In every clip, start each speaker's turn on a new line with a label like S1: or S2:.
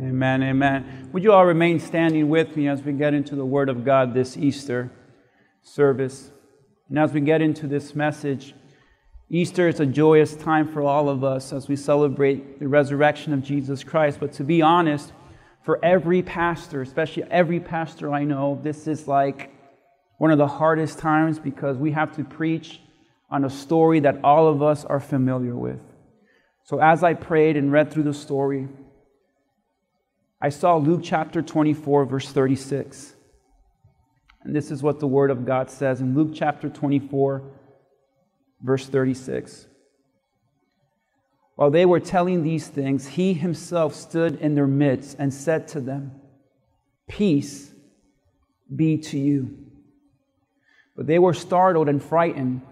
S1: Amen, amen. Would you all remain standing with me as we get into the Word of God this Easter service? And as we get into this message, Easter is a joyous time for all of us as we celebrate the resurrection of Jesus Christ. But to be honest, for every pastor, especially every pastor I know, this is like one of the hardest times because we have to preach on a story that all of us are familiar with. So as I prayed and read through the story, I saw Luke chapter 24, verse 36. And this is what the Word of God says in Luke chapter 24, verse 36. While they were telling these things, he himself stood in their midst and said to them, Peace be to you. But they were startled and frightened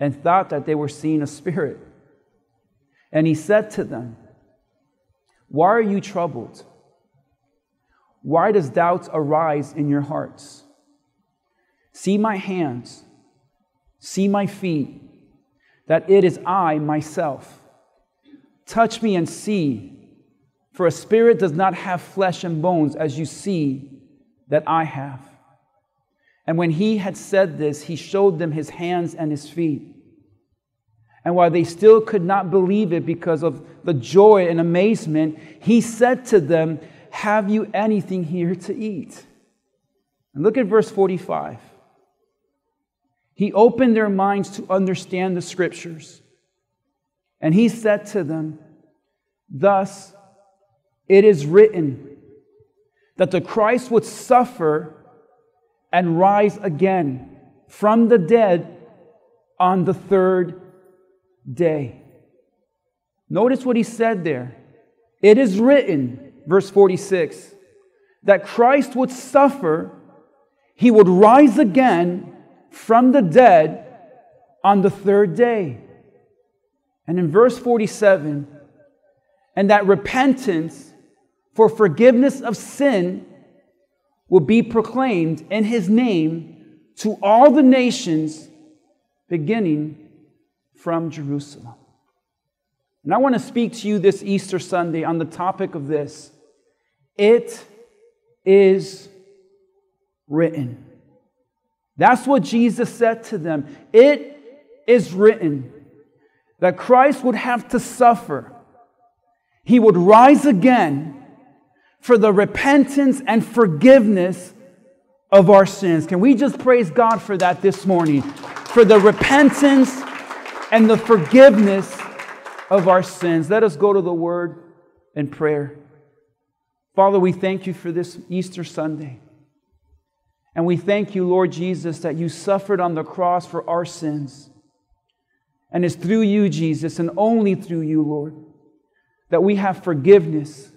S1: and thought that they were seeing a spirit. And he said to them, Why are you troubled? Why does doubt arise in your hearts? See my hands, see my feet, that it is I myself. Touch me and see, for a spirit does not have flesh and bones as you see that I have. And when he had said this, he showed them his hands and his feet. And while they still could not believe it because of the joy and amazement, he said to them, Have you anything here to eat? And look at verse 45. He opened their minds to understand the scriptures. And he said to them, Thus it is written that the Christ would suffer and rise again from the dead on the third day. Notice what he said there. It is written, verse 46, that Christ would suffer, he would rise again from the dead on the third day. And in verse 47, and that repentance for forgiveness of sin will be proclaimed in his name to all the nations, beginning from Jerusalem. And I want to speak to you this Easter Sunday on the topic of this. It is written. That's what Jesus said to them. It is written that Christ would have to suffer, he would rise again for the repentance and forgiveness of our sins. Can we just praise God for that this morning? For the repentance and the forgiveness of our sins. Let us go to the word and prayer. Father, we thank you for this Easter Sunday. And we thank you, Lord Jesus, that you suffered on the cross for our sins. And it's through you, Jesus, and only through you, Lord, that we have forgiveness,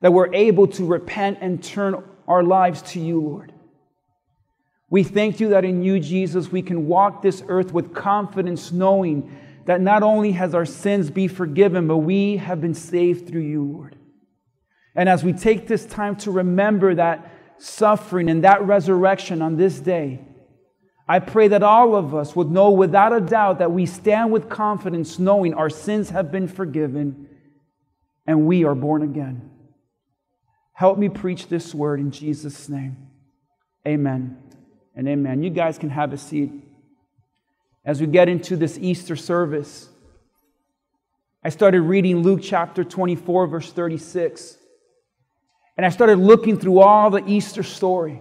S1: that we're able to repent and turn our lives to you, Lord. We thank you that in you, Jesus, we can walk this earth with confidence, knowing that not only has our sins be forgiven, but we have been saved through you, Lord. And as we take this time to remember that suffering and that resurrection on this day, I pray that all of us would know without a doubt that we stand with confidence knowing our sins have been forgiven and we are born again. Help me preach this word in Jesus' name. Amen and amen. You guys can have a seat. As we get into this Easter service, I started reading Luke chapter 24, verse 36. And I started looking through all the Easter story.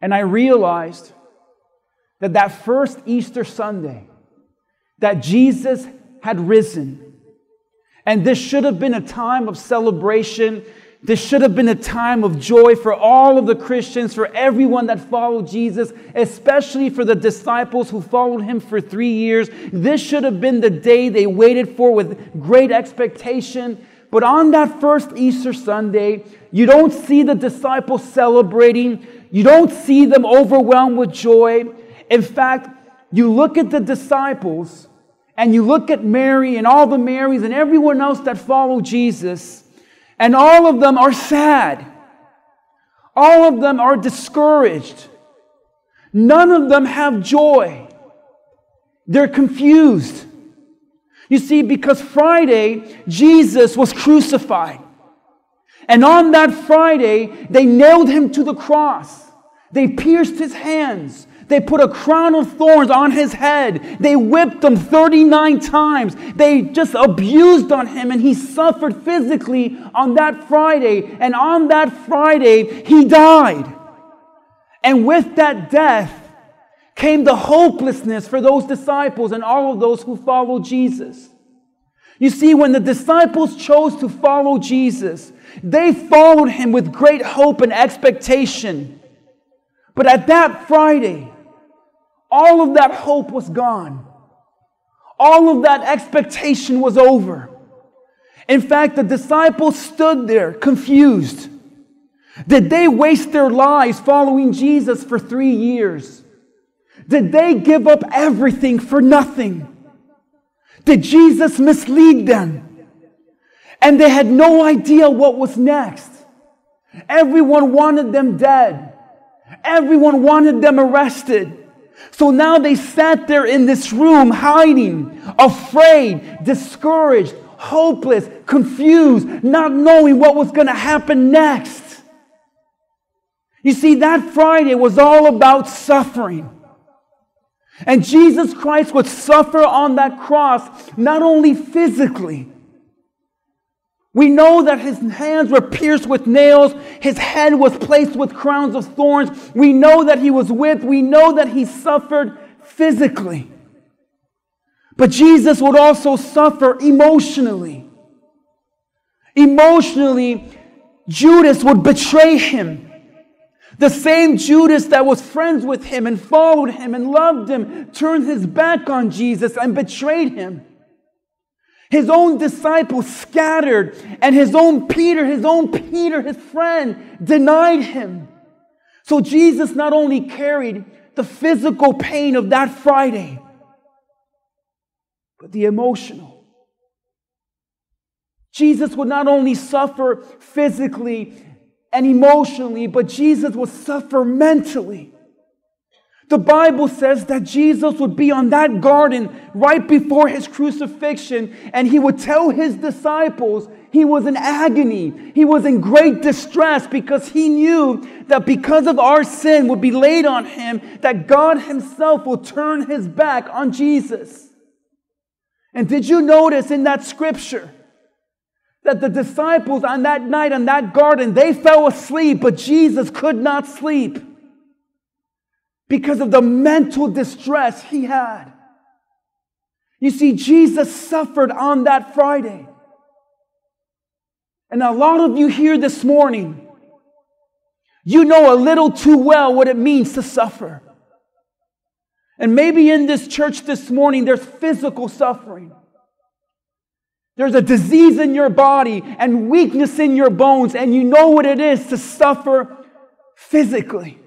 S1: And I realized that that first Easter Sunday, that Jesus had risen. And this should have been a time of celebration. This should have been a time of joy for all of the Christians, for everyone that followed Jesus, especially for the disciples who followed him for three years. This should have been the day they waited for with great expectation. But on that first Easter Sunday, you don't see the disciples celebrating. You don't see them overwhelmed with joy. In fact, you look at the disciples and you look at Mary and all the Marys and everyone else that follow Jesus, and all of them are sad. All of them are discouraged. None of them have joy. They're confused. You see, because Friday, Jesus was crucified. And on that Friday, they nailed him to the cross. They pierced his hands. They put a crown of thorns on his head. They whipped him 39 times. They just abused on him, and he suffered physically on that Friday. And on that Friday, he died. And with that death came the hopelessness for those disciples and all of those who followed Jesus. You see, when the disciples chose to follow Jesus, they followed him with great hope and expectation. But at that Friday, all of that hope was gone. All of that expectation was over. In fact, the disciples stood there confused. Did they waste their lives following Jesus for three years? Did they give up everything for nothing? Did Jesus mislead them? And they had no idea what was next. Everyone wanted them dead. Everyone wanted them arrested. So now they sat there in this room hiding, afraid, discouraged, hopeless, confused, not knowing what was going to happen next. You see, that Friday was all about suffering. And Jesus Christ would suffer on that cross, not only physically. We know that his hands were pierced with nails, his head was placed with crowns of thorns. We know that he was whipped, we know that he suffered physically. But Jesus would also suffer emotionally. Emotionally, Judas would betray him. The same Judas that was friends with him and followed him and loved him turned his back on Jesus and betrayed him. His own disciples scattered, and his own Peter, his own Peter, his friend, denied him. So Jesus not only carried the physical pain of that Friday, but the emotional. Jesus would not only suffer physically and emotionally, but Jesus would suffer mentally. The Bible says that Jesus would be on that garden right before his crucifixion, and he would tell his disciples he was in agony. He was in great distress because he knew that because of our sin would be laid on him, that God himself will turn his back on Jesus. And did you notice in that scripture that the disciples on that night in that garden, they fell asleep, but Jesus could not sleep because of the mental distress he had. You see, Jesus suffered on that Friday. And a lot of you here this morning, you know a little too well what it means to suffer. And maybe in this church this morning, there's physical suffering. There's a disease in your body and weakness in your bones, and you know what it is to suffer physically.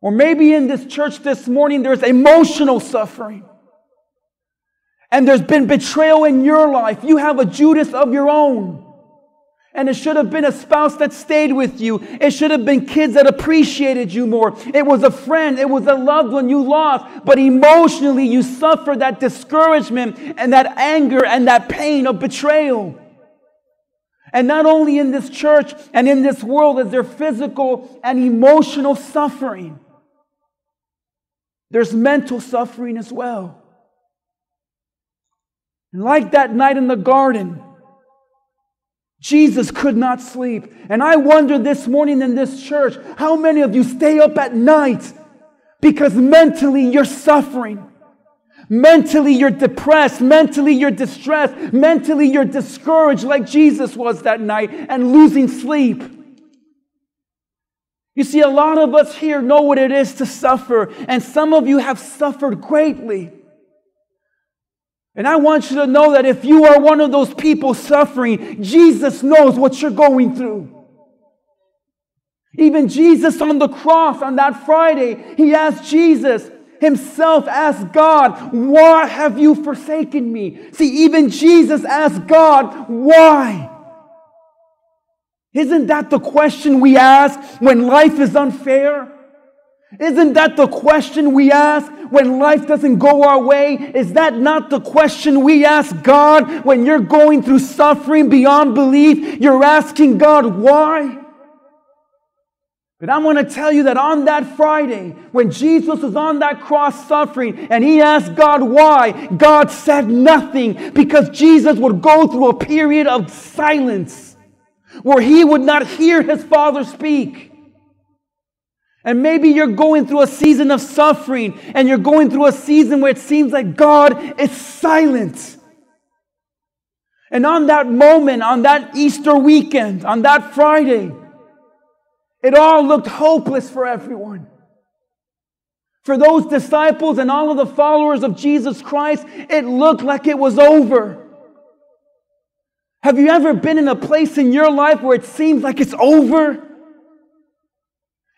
S1: Or maybe in this church this morning, there's emotional suffering. And there's been betrayal in your life. You have a Judas of your own. And it should have been a spouse that stayed with you. It should have been kids that appreciated you more. It was a friend. It was a loved one you lost. But emotionally, you suffered that discouragement and that anger and that pain of betrayal. And not only in this church and in this world is there physical and emotional suffering, there's mental suffering as well. And like that night in the garden, Jesus could not sleep. And I wonder this morning in this church, how many of you stay up at night because mentally you're suffering? Mentally, you're depressed. Mentally, you're distressed. Mentally, you're discouraged, like Jesus was that night, and losing sleep. You see, a lot of us here know what it is to suffer, and some of you have suffered greatly. And I want you to know that if you are one of those people suffering, Jesus knows what you're going through. Even Jesus on the cross on that Friday, he asked Jesus, himself asked God, Why have you forsaken me? See, even Jesus asked God, Why? Isn't that the question we ask when life is unfair? Isn't that the question we ask when life doesn't go our way? Is that not the question we ask God when you're going through suffering beyond belief? You're asking God, why? But I'm going to tell you that on that Friday, when Jesus was on that cross suffering and he asked God why, God said nothing because Jesus would go through a period of silence where he would not hear his Father speak. And maybe you're going through a season of suffering and you're going through a season where it seems like God is silent. And on that moment, on that Easter weekend, on that Friday, it all looked hopeless for everyone. For those disciples and all of the followers of Jesus Christ, it looked like it was over. Have you ever been in a place in your life where it seems like it's over?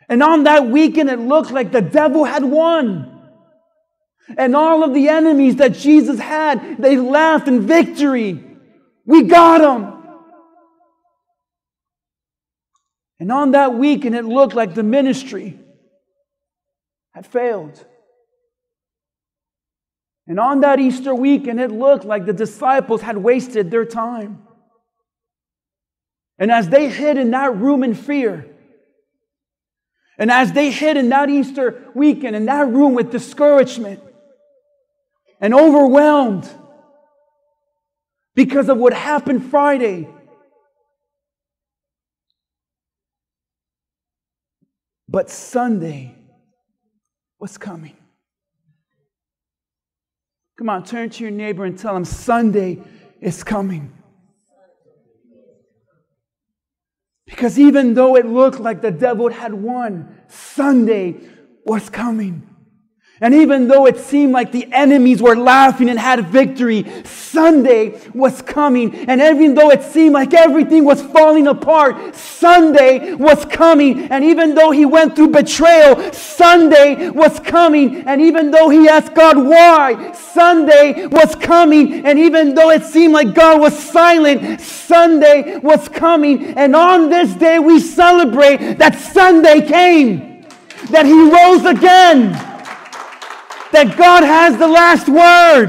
S1: And on that weekend, it looked like the devil had won. And all of the enemies that Jesus had, they laughed in victory. We got them. And on that weekend, it looked like the ministry had failed. And on that Easter weekend, it looked like the disciples had wasted their time. And as they hid in that room in fear, and as they hid in that Easter weekend in that room with discouragement and overwhelmed because of what happened Friday, But Sunday was coming. Come on, turn to your neighbor and tell him Sunday is coming. Because even though it looked like the devil had won, Sunday was coming. And even though it seemed like the enemies were laughing and had victory, Sunday was coming. And even though it seemed like everything was falling apart, Sunday was coming. And even though he went through betrayal, Sunday was coming. And even though he asked God why, Sunday was coming. And even though it seemed like God was silent, Sunday was coming. And on this day, we celebrate that Sunday came, that he rose again that God has the last word.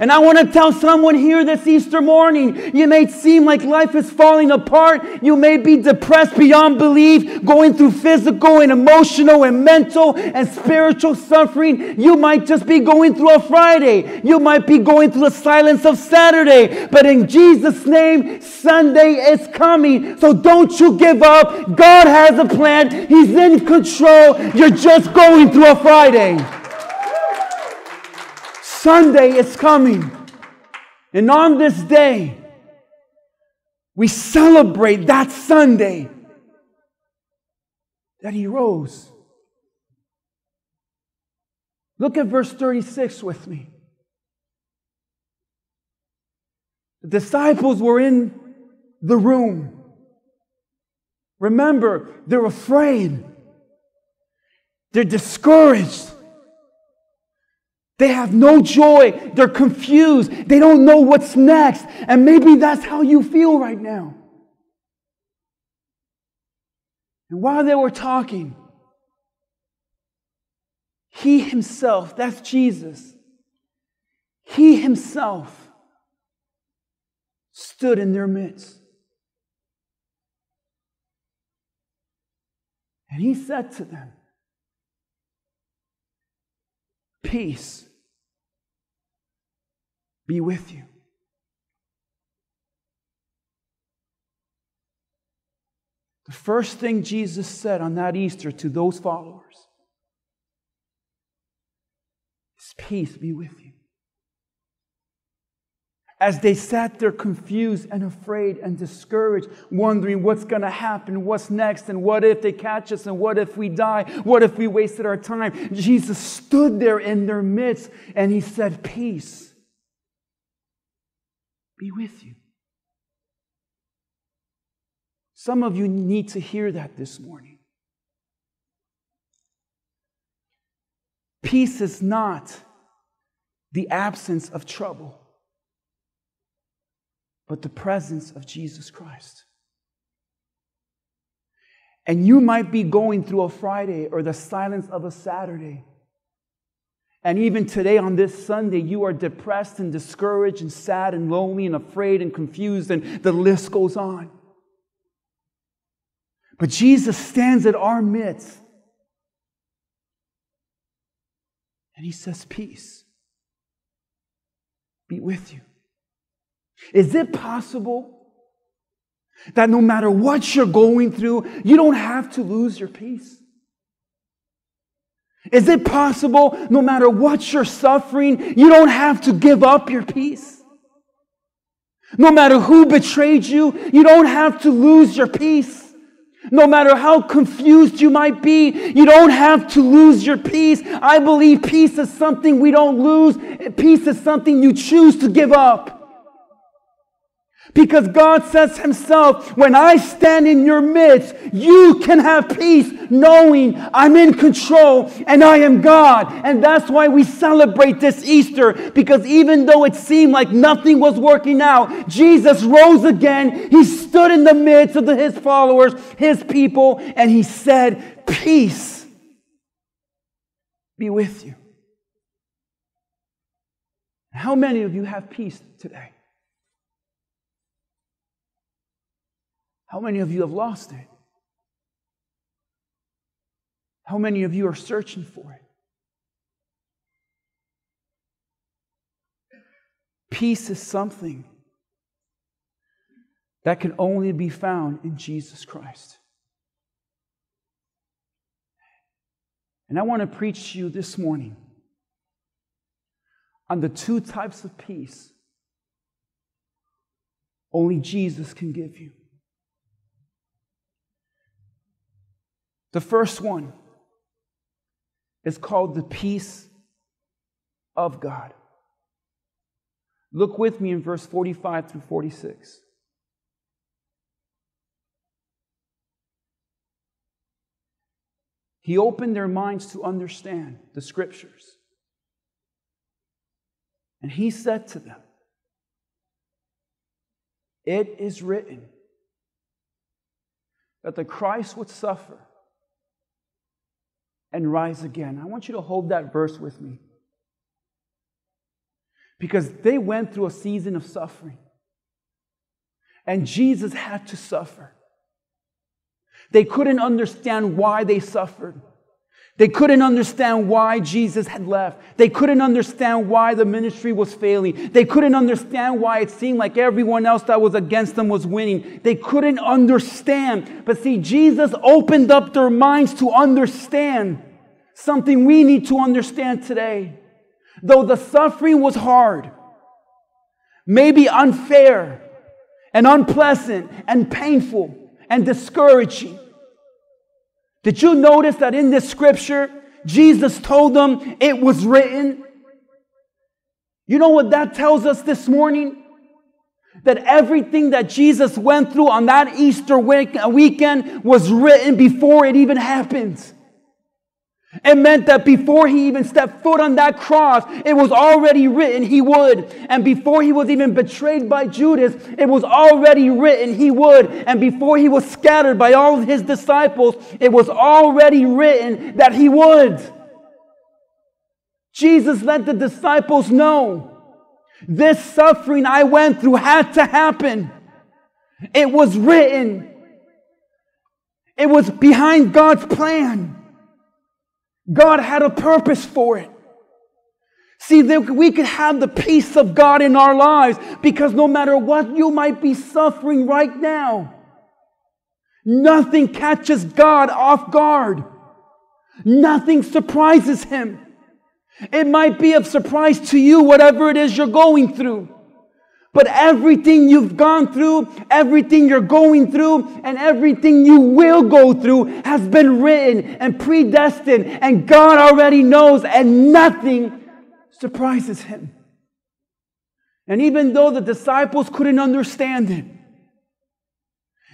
S1: And I want to tell someone here this Easter morning you may seem like life is falling apart. You may be depressed beyond belief, going through physical and emotional and mental and spiritual suffering. You might just be going through a Friday. You might be going through the silence of Saturday. But in Jesus' name, Sunday is coming. So don't you give up. God has a plan, He's in control. You're just going through a Friday. Sunday is coming. And on this day, we celebrate that Sunday that he rose. Look at verse 36 with me. The disciples were in the room. Remember, they're afraid, they're discouraged. They have no joy. They're confused. They don't know what's next. And maybe that's how you feel right now. And while they were talking, he himself, that's Jesus, he himself stood in their midst. And he said to them, Peace be with you. The first thing Jesus said on that Easter to those followers is peace be with you as they sat there confused and afraid and discouraged, wondering what's going to happen, what's next, and what if they catch us, and what if we die, what if we wasted our time. Jesus stood there in their midst and he said, Peace be with you. Some of you need to hear that this morning. Peace is not the absence of trouble but the presence of Jesus Christ. And you might be going through a Friday or the silence of a Saturday. And even today on this Sunday, you are depressed and discouraged and sad and lonely and afraid and confused, and the list goes on. But Jesus stands at our midst and he says, Peace be with you. Is it possible that no matter what you're going through, you don't have to lose your peace? Is it possible, no matter what you're suffering, you don't have to give up your peace? No matter who betrayed you, you don't have to lose your peace. No matter how confused you might be, you don't have to lose your peace. I believe peace is something we don't lose. Peace is something you choose to give up. Because God says Himself, when I stand in your midst, you can have peace knowing I'm in control and I am God. And that's why we celebrate this Easter. Because even though it seemed like nothing was working out, Jesus rose again. He stood in the midst of the, His followers, His people, and He said, Peace be with you. How many of you have peace today? How many of you have lost it? How many of you are searching for it? Peace is something that can only be found in Jesus Christ. And I want to preach to you this morning on the two types of peace only Jesus can give you. The first one is called the peace of God. Look with me in verse 45 through 46. He opened their minds to understand the scriptures. And he said to them, It is written that the Christ would suffer and rise again. I want you to hold that verse with me. Because they went through a season of suffering. And Jesus had to suffer. They couldn't understand why they suffered. They couldn't understand why Jesus had left. They couldn't understand why the ministry was failing. They couldn't understand why it seemed like everyone else that was against them was winning. They couldn't understand. But see, Jesus opened up their minds to understand something we need to understand today. Though the suffering was hard, maybe unfair and unpleasant and painful and discouraging, did you notice that in this scripture, Jesus told them it was written? You know what that tells us this morning? That everything that Jesus went through on that Easter week, weekend was written before it even happened. It meant that before he even stepped foot on that cross, it was already written he would. And before he was even betrayed by Judas, it was already written he would. And before he was scattered by all of his disciples, it was already written that he would. Jesus let the disciples know this suffering I went through had to happen. It was written. It was behind God's plan. God had a purpose for it. See, that we could have the peace of God in our lives because no matter what you might be suffering right now, nothing catches God off guard. Nothing surprises Him. It might be of surprise to you, whatever it is you're going through. But everything you've gone through, everything you're going through, and everything you will go through has been written and predestined, and God already knows, and nothing surprises him. And even though the disciples couldn't understand it,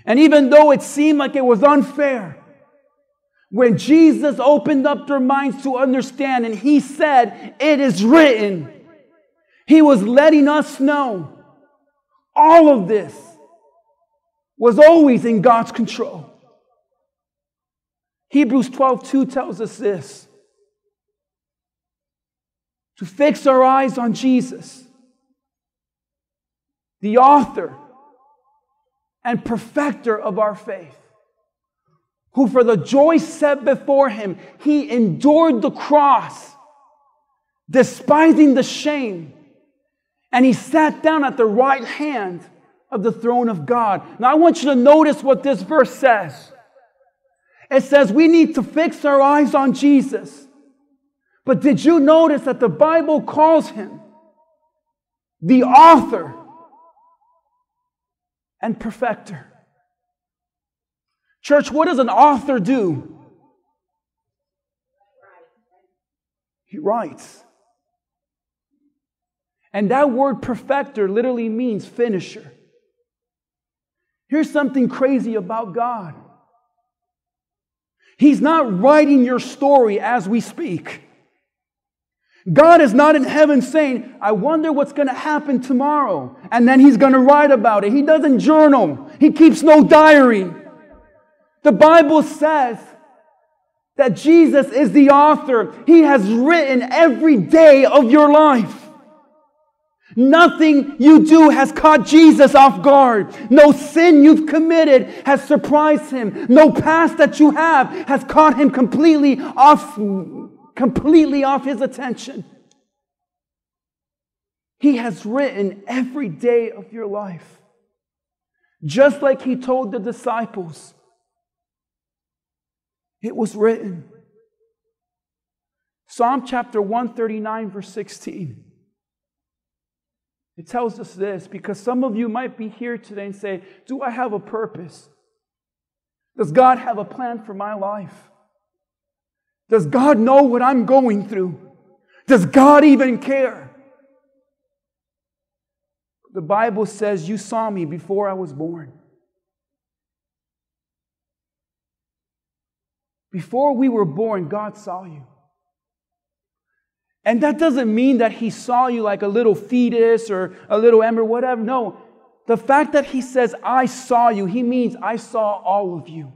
S1: and even though it seemed like it was unfair, when Jesus opened up their minds to understand and he said, It is written, he was letting us know all of this was always in God's control. Hebrews 12 2 tells us this to fix our eyes on Jesus, the author and perfecter of our faith, who for the joy set before him, he endured the cross, despising the shame, and he sat down at the right hand of the throne of God. Now, I want you to notice what this verse says. It says we need to fix our eyes on Jesus. But did you notice that the Bible calls him the author and perfecter? Church, what does an author do? He writes. And that word perfecter literally means finisher. Here's something crazy about God He's not writing your story as we speak. God is not in heaven saying, I wonder what's going to happen tomorrow. And then he's going to write about it. He doesn't journal, he keeps no diary. The Bible says that Jesus is the author, he has written every day of your life. Nothing you do has caught Jesus off guard. No sin you've committed has surprised him. No past that you have has caught him completely off, completely off his attention. He has written every day of your life. Just like he told the disciples, it was written. Psalm chapter 139, verse 16. It tells us this because some of you might be here today and say, Do I have a purpose? Does God have a plan for my life? Does God know what I'm going through? Does God even care? The Bible says, You saw me before I was born. Before we were born, God saw you. And that doesn't mean that he saw you like a little fetus or a little ember, whatever. No. The fact that he says, I saw you, he means I saw all of you.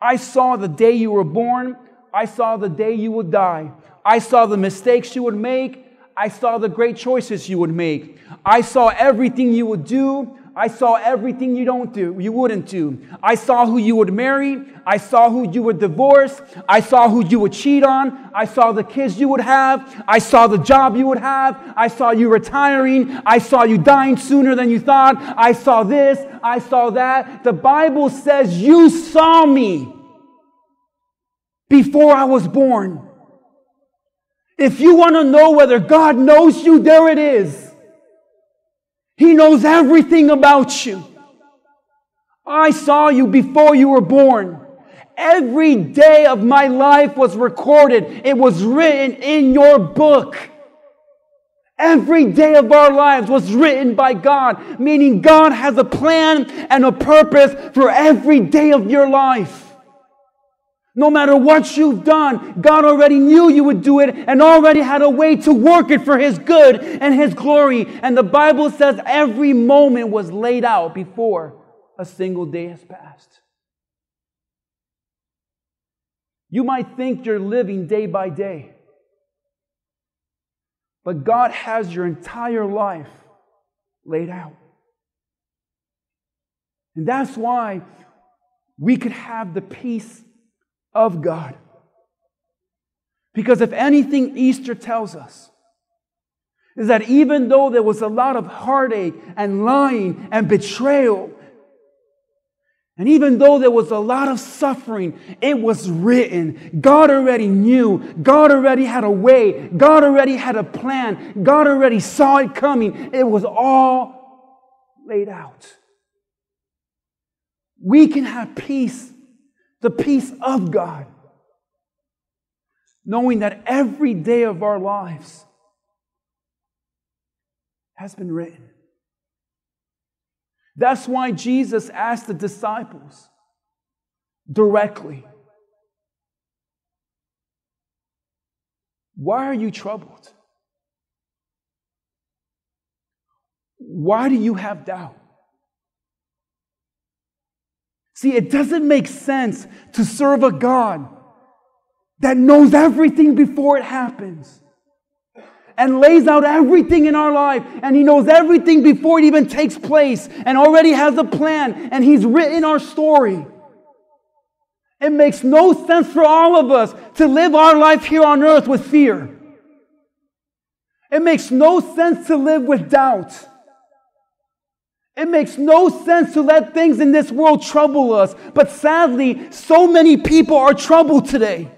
S1: I saw the day you were born. I saw the day you would die. I saw the mistakes you would make. I saw the great choices you would make. I saw everything you would do. I saw everything you don't do, you wouldn't do. I saw who you would marry. I saw who you would divorce. I saw who you would cheat on. I saw the kids you would have. I saw the job you would have. I saw you retiring. I saw you dying sooner than you thought. I saw this. I saw that. The Bible says you saw me before I was born. If you want to know whether God knows you, there it is. He knows everything about you. I saw you before you were born. Every day of my life was recorded. It was written in your book. Every day of our lives was written by God, meaning God has a plan and a purpose for every day of your life. No matter what you've done, God already knew you would do it and already had a way to work it for His good and His glory. And the Bible says every moment was laid out before a single day has passed. You might think you're living day by day, but God has your entire life laid out. And that's why we could have the peace of God. Because if anything, Easter tells us is that even though there was a lot of heartache and lying and betrayal, and even though there was a lot of suffering, it was written. God already knew. God already had a way. God already had a plan. God already saw it coming. It was all laid out. We can have peace the peace of God, knowing that every day of our lives has been written. That's why Jesus asked the disciples directly, Why are you troubled? Why do you have doubt? See, it doesn't make sense to serve a God that knows everything before it happens and lays out everything in our life and he knows everything before it even takes place and already has a plan and he's written our story. It makes no sense for all of us to live our life here on earth with fear. It makes no sense to live with doubt. It makes no sense to let things in this world trouble us. But sadly, so many people are troubled today.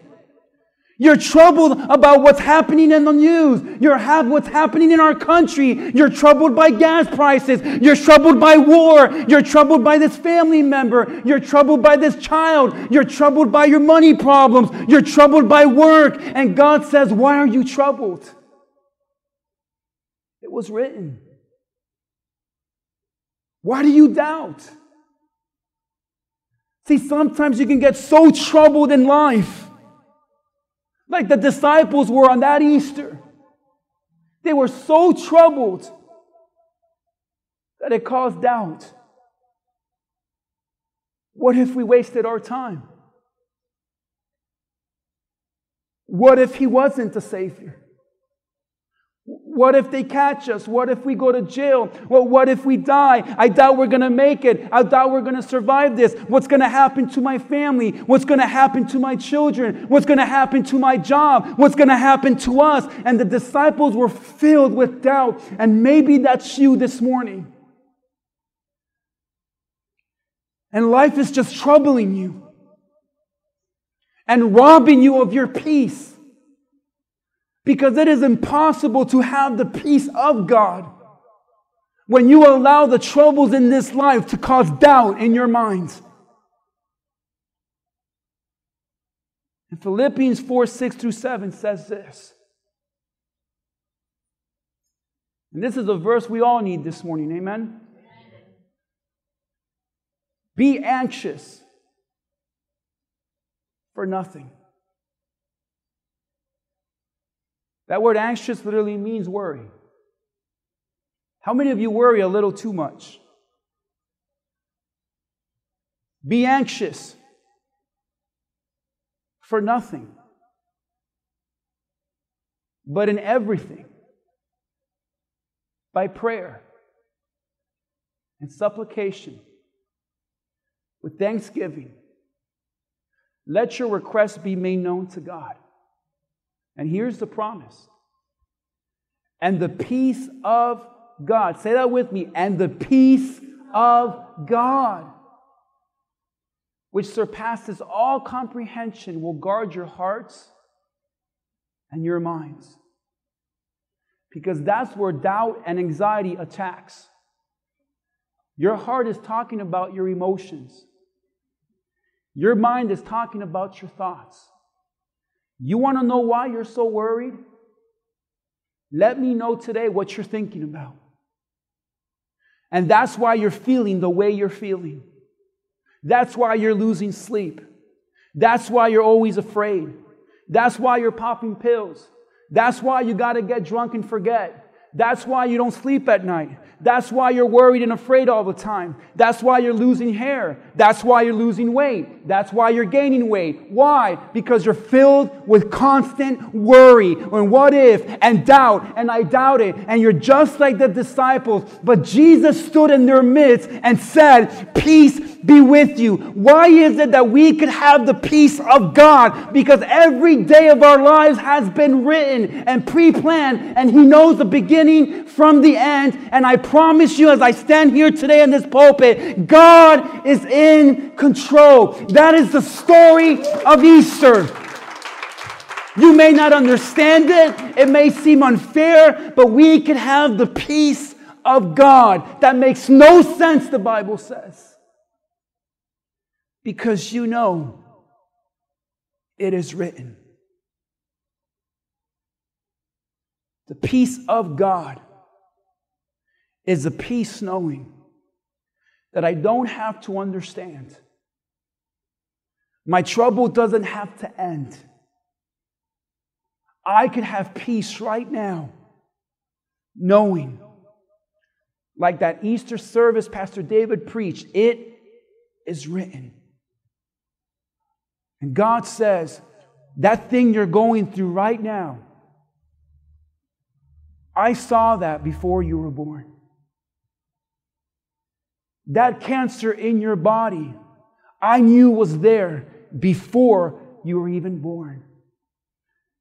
S1: You're troubled about what's happening in the news. You're have what's happening in our country. You're troubled by gas prices. You're troubled by war. You're troubled by this family member. You're troubled by this child. You're troubled by your money problems. You're troubled by work. And God says, Why are you troubled? It was written. Why do you doubt? See, sometimes you can get so troubled in life, like the disciples were on that Easter. They were so troubled that it caused doubt. What if we wasted our time? What if he wasn't the Savior? What if they catch us? What if we go to jail? Well, what if we die? I doubt we're going to make it. I doubt we're going to survive this. What's going to happen to my family? What's going to happen to my children? What's going to happen to my job? What's going to happen to us? And the disciples were filled with doubt. And maybe that's you this morning. And life is just troubling you and robbing you of your peace. Because it is impossible to have the peace of God when you allow the troubles in this life to cause doubt in your minds. And Philippians 4 6 through 7 says this. And this is a verse we all need this morning. Amen? Be anxious for nothing. That word anxious literally means worry. How many of you worry a little too much? Be anxious for nothing, but in everything, by prayer and supplication, with thanksgiving, let your requests be made known to God. And here's the promise. And the peace of God, say that with me, and the peace of God, which surpasses all comprehension, will guard your hearts and your minds. Because that's where doubt and anxiety attacks. Your heart is talking about your emotions. Your mind is talking about your thoughts. You want to know why you're so worried? Let me know today what you're thinking about. And that's why you're feeling the way you're feeling. That's why you're losing sleep. That's why you're always afraid. That's why you're popping pills. That's why you got to get drunk and forget. That's why you don't sleep at night. That's why you're worried and afraid all the time. That's why you're losing hair. That's why you're losing weight. That's why you're gaining weight. Why? Because you're filled with constant worry and what if and doubt and I doubt it. And you're just like the disciples. But Jesus stood in their midst and said, Peace be with you. Why is it that we could have the peace of God? Because every day of our lives has been written and pre planned, and He knows the beginning from the end. And I promise you, as I stand here today in this pulpit, God is in control. That is the story of Easter. You may not understand it, it may seem unfair, but we can have the peace of God. That makes no sense, the Bible says. Because you know it is written. The peace of God is a peace knowing that I don't have to understand. My trouble doesn't have to end. I can have peace right now, knowing, like that Easter service Pastor David preached, it is written. And God says, that thing you're going through right now, I saw that before you were born. That cancer in your body, I knew was there before you were even born.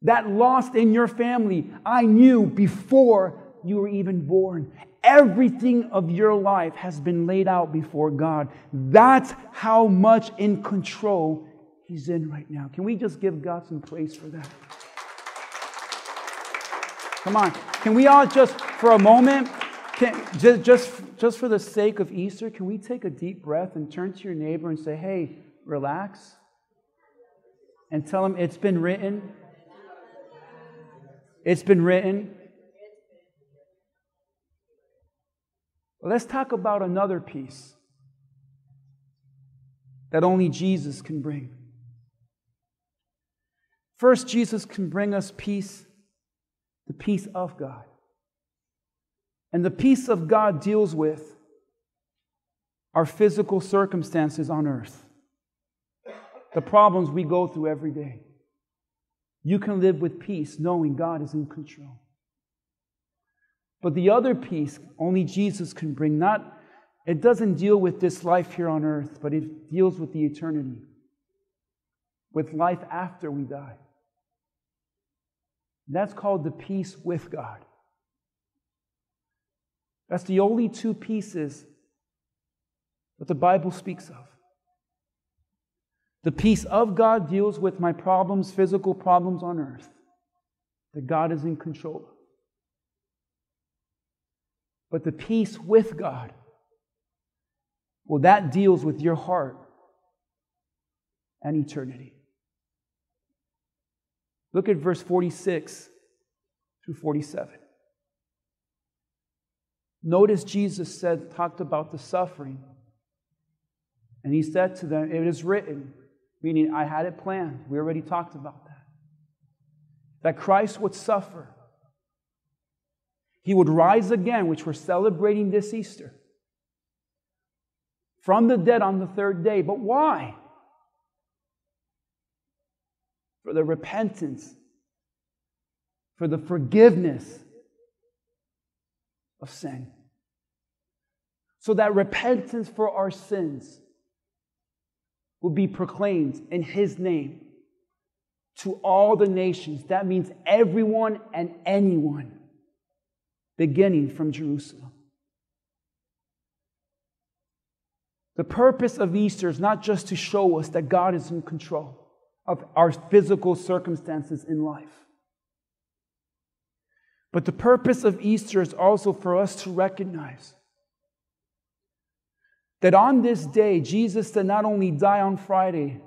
S1: That loss in your family, I knew before you were even born. Everything of your life has been laid out before God. That's how much in control He's in right now. Can we just give God some praise for that? Come on. Can we all just, for a moment, can, just, just, just for the sake of Easter, can we take a deep breath and turn to your neighbor and say, hey, relax? And tell him it's been written. It's been written. Let's talk about another peace that only Jesus can bring. First, Jesus can bring us peace, the peace of God. And the peace of God deals with our physical circumstances on earth, the problems we go through every day. You can live with peace knowing God is in control. But the other peace only Jesus can bring, not, it doesn't deal with this life here on earth, but it deals with the eternity, with life after we die. That's called the peace with God. That's the only two pieces that the Bible speaks of. The peace of God deals with my problems, physical problems on earth, that God is in control. But the peace with God, well, that deals with your heart and eternity. Look at verse 46 through 47. Notice Jesus said, talked about the suffering. And he said to them, It is written, meaning I had it planned. We already talked about that. That Christ would suffer. He would rise again, which we're celebrating this Easter, from the dead on the third day. But why? For the repentance, for the forgiveness of sin. So that repentance for our sins will be proclaimed in His name to all the nations. That means everyone and anyone, beginning from Jerusalem. The purpose of Easter is not just to show us that God is in control of our physical circumstances in life. But the purpose of Easter is also for us to recognize that on this day, Jesus did not only die on Friday,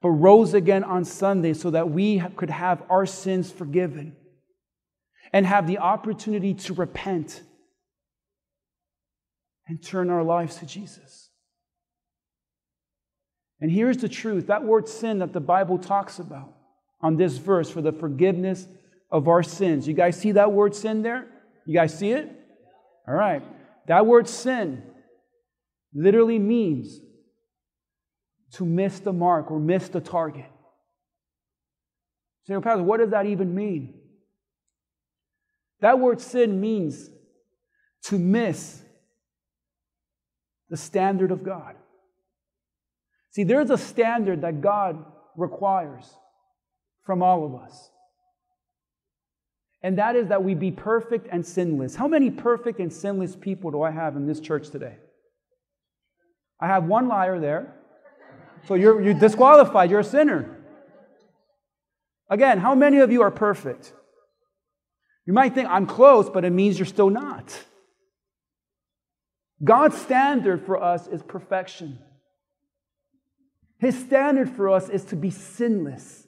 S1: but rose again on Sunday so that we could have our sins forgiven and have the opportunity to repent and turn our lives to Jesus. And here's the truth that word sin that the Bible talks about on this verse for the forgiveness of our sins. You guys see that word sin there? You guys see it? All right. That word sin literally means to miss the mark or miss the target. Say, Pastor, what does that even mean? That word sin means to miss the standard of God. See, there's a standard that God requires from all of us and that is that we be perfect and sinless. How many perfect and sinless people do I have in this church today? I have one liar there. So you're, you're disqualified, you're a sinner. Again, how many of you are perfect? You might think, I'm close, but it means you're still not. God's standard for us is perfection. His standard for us is to be sinless.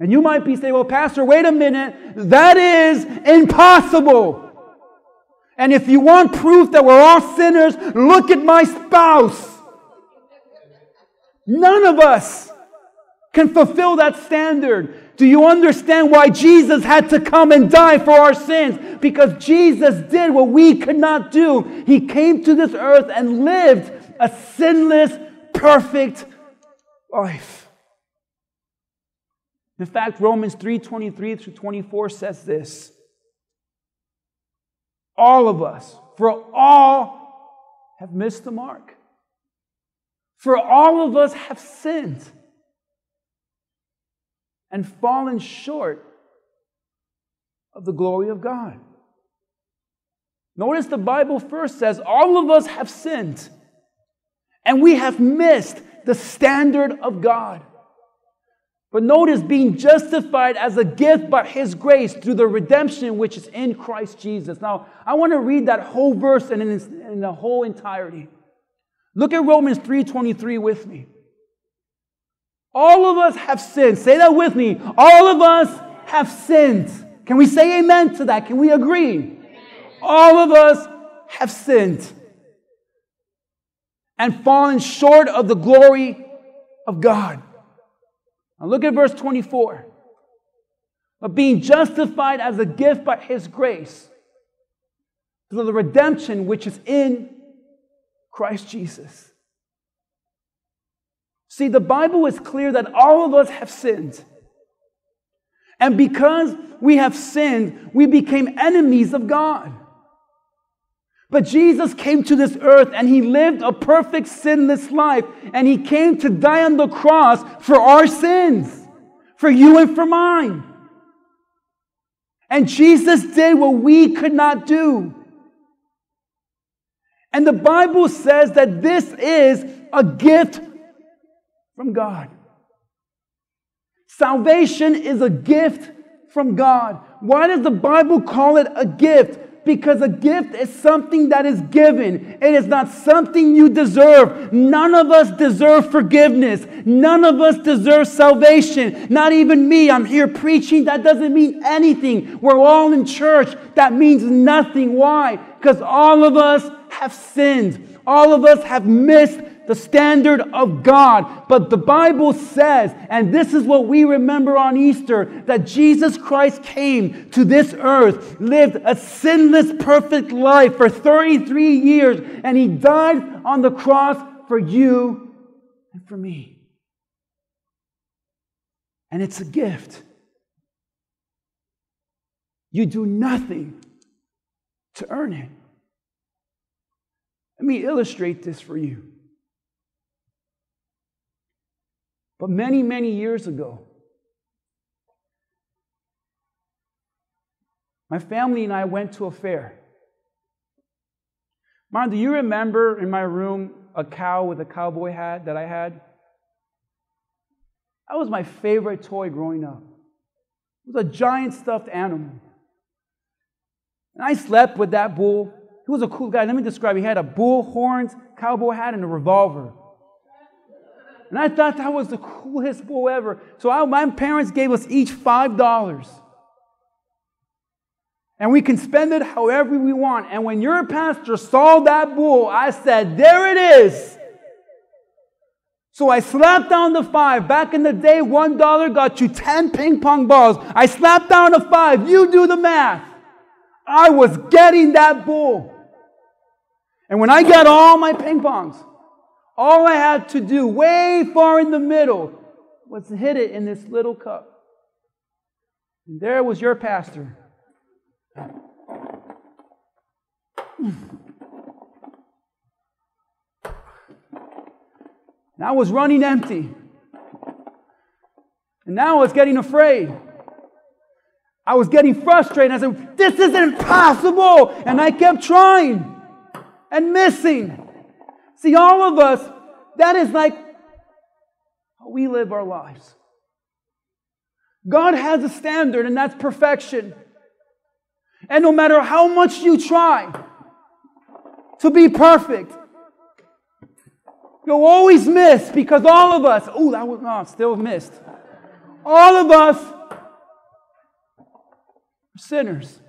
S1: And you might be saying, well, Pastor, wait a minute. That is impossible. And if you want proof that we're all sinners, look at my spouse. None of us can fulfill that standard. Do you understand why Jesus had to come and die for our sins? Because Jesus did what we could not do. He came to this earth and lived a sinless, perfect life. In fact, Romans 3 23 through 24 says this All of us, for all have missed the mark. For all of us have sinned and fallen short of the glory of God. Notice the Bible first says all of us have sinned and we have missed the standard of God. But notice being justified as a gift by His grace through the redemption which is in Christ Jesus. Now, I want to read that whole verse in, in the whole entirety. Look at Romans 3:23 with me. All of us have sinned. Say that with me. All of us have sinned. Can we say amen to that? Can we agree? All of us have sinned and fallen short of the glory of God. Now look at verse 24. But being justified as a gift by his grace through the redemption which is in Christ Jesus. See, the Bible is clear that all of us have sinned. And because we have sinned, we became enemies of God. But Jesus came to this earth and he lived a perfect sinless life. And he came to die on the cross for our sins, for you and for mine. And Jesus did what we could not do. And the Bible says that this is a gift from God. Salvation is a gift from God. Why does the Bible call it a gift? Because a gift is something that is given. It is not something you deserve. None of us deserve forgiveness. None of us deserve salvation. Not even me. I'm here preaching. That doesn't mean anything. We're all in church. That means nothing. Why? Because all of us have sinned. All of us have missed the standard of God. But the Bible says, and this is what we remember on Easter, that Jesus Christ came to this earth, lived a sinless, perfect life for 33 years, and he died on the cross for you and for me. And it's a gift. You do nothing to earn it. Let me illustrate this for you. But many, many years ago, my family and I went to a fair. Mom, do you remember in my room a cow with a cowboy hat that I had? That was my favorite toy growing up. It was a giant stuffed animal. And I slept with that bull. He was a cool guy. Let me describe. He had a bull horns, cowboy hat, and a revolver. And I thought that was the coolest bull ever. So I, my parents gave us each $5. And we can spend it however we want. And when your pastor saw that bull, I said, There it is. So I slapped down the five. Back in the day, $1 got you 10 ping pong balls. I slapped down a five. You do the math. I was getting that bull. And when I got all my ping pongs, all I had to do, way far in the middle, was to hit it in this little cup. And there was your pastor. And I was running empty. And now I was getting afraid. I was getting frustrated. I said, This is impossible. And I kept trying and missing. See, all of us, that is like how we live our lives. God has a standard, and that's perfection. And no matter how much you try to be perfect, you'll always miss because all of us, oh, that was not, still missed. All of us are sinners.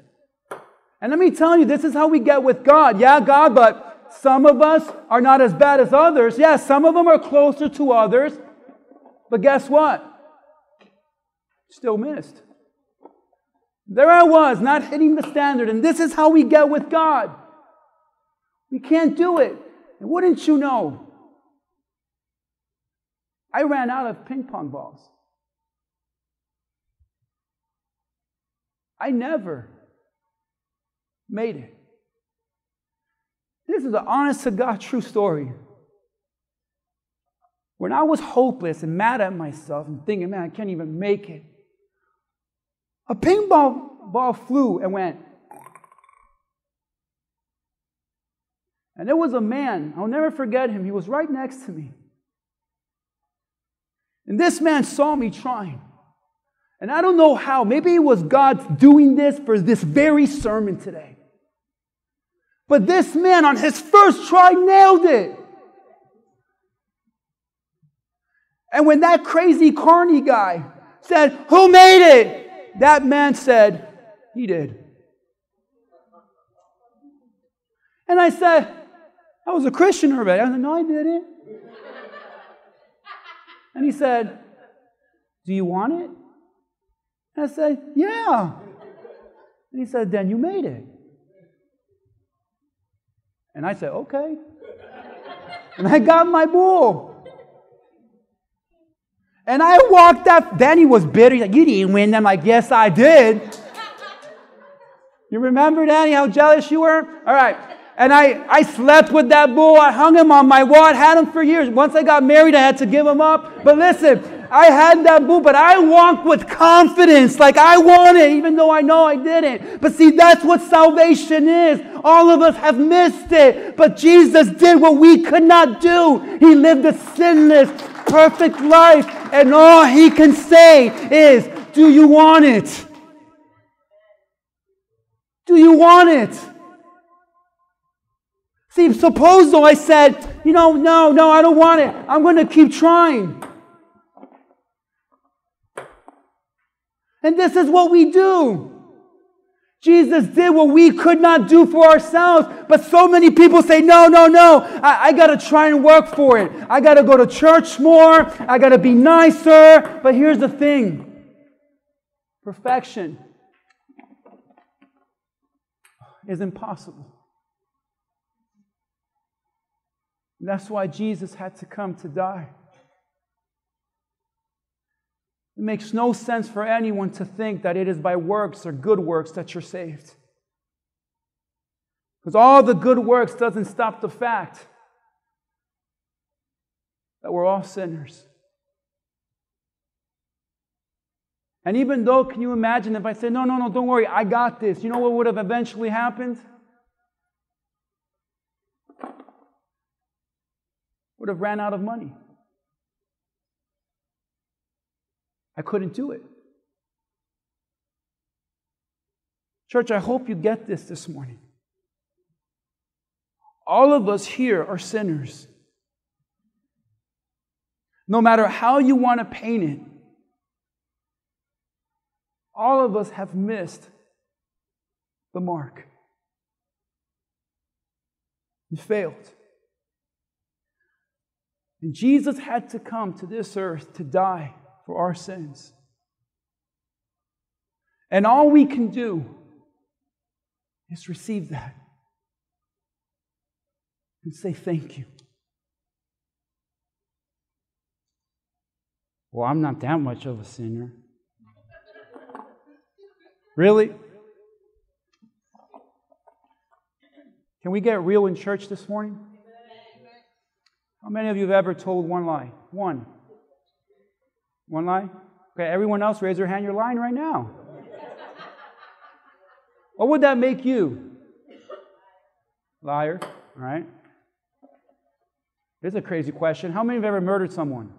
S1: And let me tell you, this is how we get with God. Yeah, God, but some of us are not as bad as others. Yes, some of them are closer to others. But guess what? Still missed. There I was, not hitting the standard. And this is how we get with God. We can't do it. And wouldn't you know, I ran out of ping pong balls. I never made it. This is an honest to God true story. When I was hopeless and mad at myself and thinking, man, I can't even make it, a ping pong ball flew and went. And there was a man, I'll never forget him, he was right next to me. And this man saw me trying. And I don't know how, maybe it was God doing this for this very sermon today. But this man, on his first try, nailed it. And when that crazy carny guy said, Who made it? That man said, He did. And I said, I was a Christian already. I said, No, I didn't. And he said, Do you want it? And I said, Yeah. And he said, Then you made it. And I said, Okay. And I got my bull. And I walked up. Danny was bitter. He's like, You didn't win. I'm like, Yes, I did. You remember, Danny, how jealous you were? All right. And I, I slept with that bull. I hung him on my wall. I had him for years. Once I got married, I had to give him up. But listen, I had that bull, but I walked with confidence, like I want it, even though I know I didn't. But see, that's what salvation is. All of us have missed it, but Jesus did what we could not do. He lived a sinless, perfect life, and all he can say is, Do you want it? Do you want it? See, suppose though I said, you know, no, no, I don't want it. I'm going to keep trying. And this is what we do. Jesus did what we could not do for ourselves. But so many people say, no, no, no, I, I got to try and work for it. I got to go to church more. I got to be nicer. But here's the thing perfection is impossible. that's why Jesus had to come to die. It makes no sense for anyone to think that it is by works or good works that you're saved. Because all the good works doesn't stop the fact that we're all sinners. And even though, can you imagine if I said, no, no, no, don't worry, I got this, you know what would have eventually happened? Would have ran out of money. I couldn't do it. Church, I hope you get this this morning. All of us here are sinners. No matter how you want to paint it, all of us have missed the mark. We failed. And Jesus had to come to this earth to die for our sins. And all we can do is receive that and say thank you. Well, I'm not that much of a sinner. Really? Can we get real in church this morning? How many of you have ever told one lie? One. One lie? Okay, everyone else, raise your hand. You're lying right now. what would that make you? Liar, all right? This is a crazy question. How many have ever murdered someone?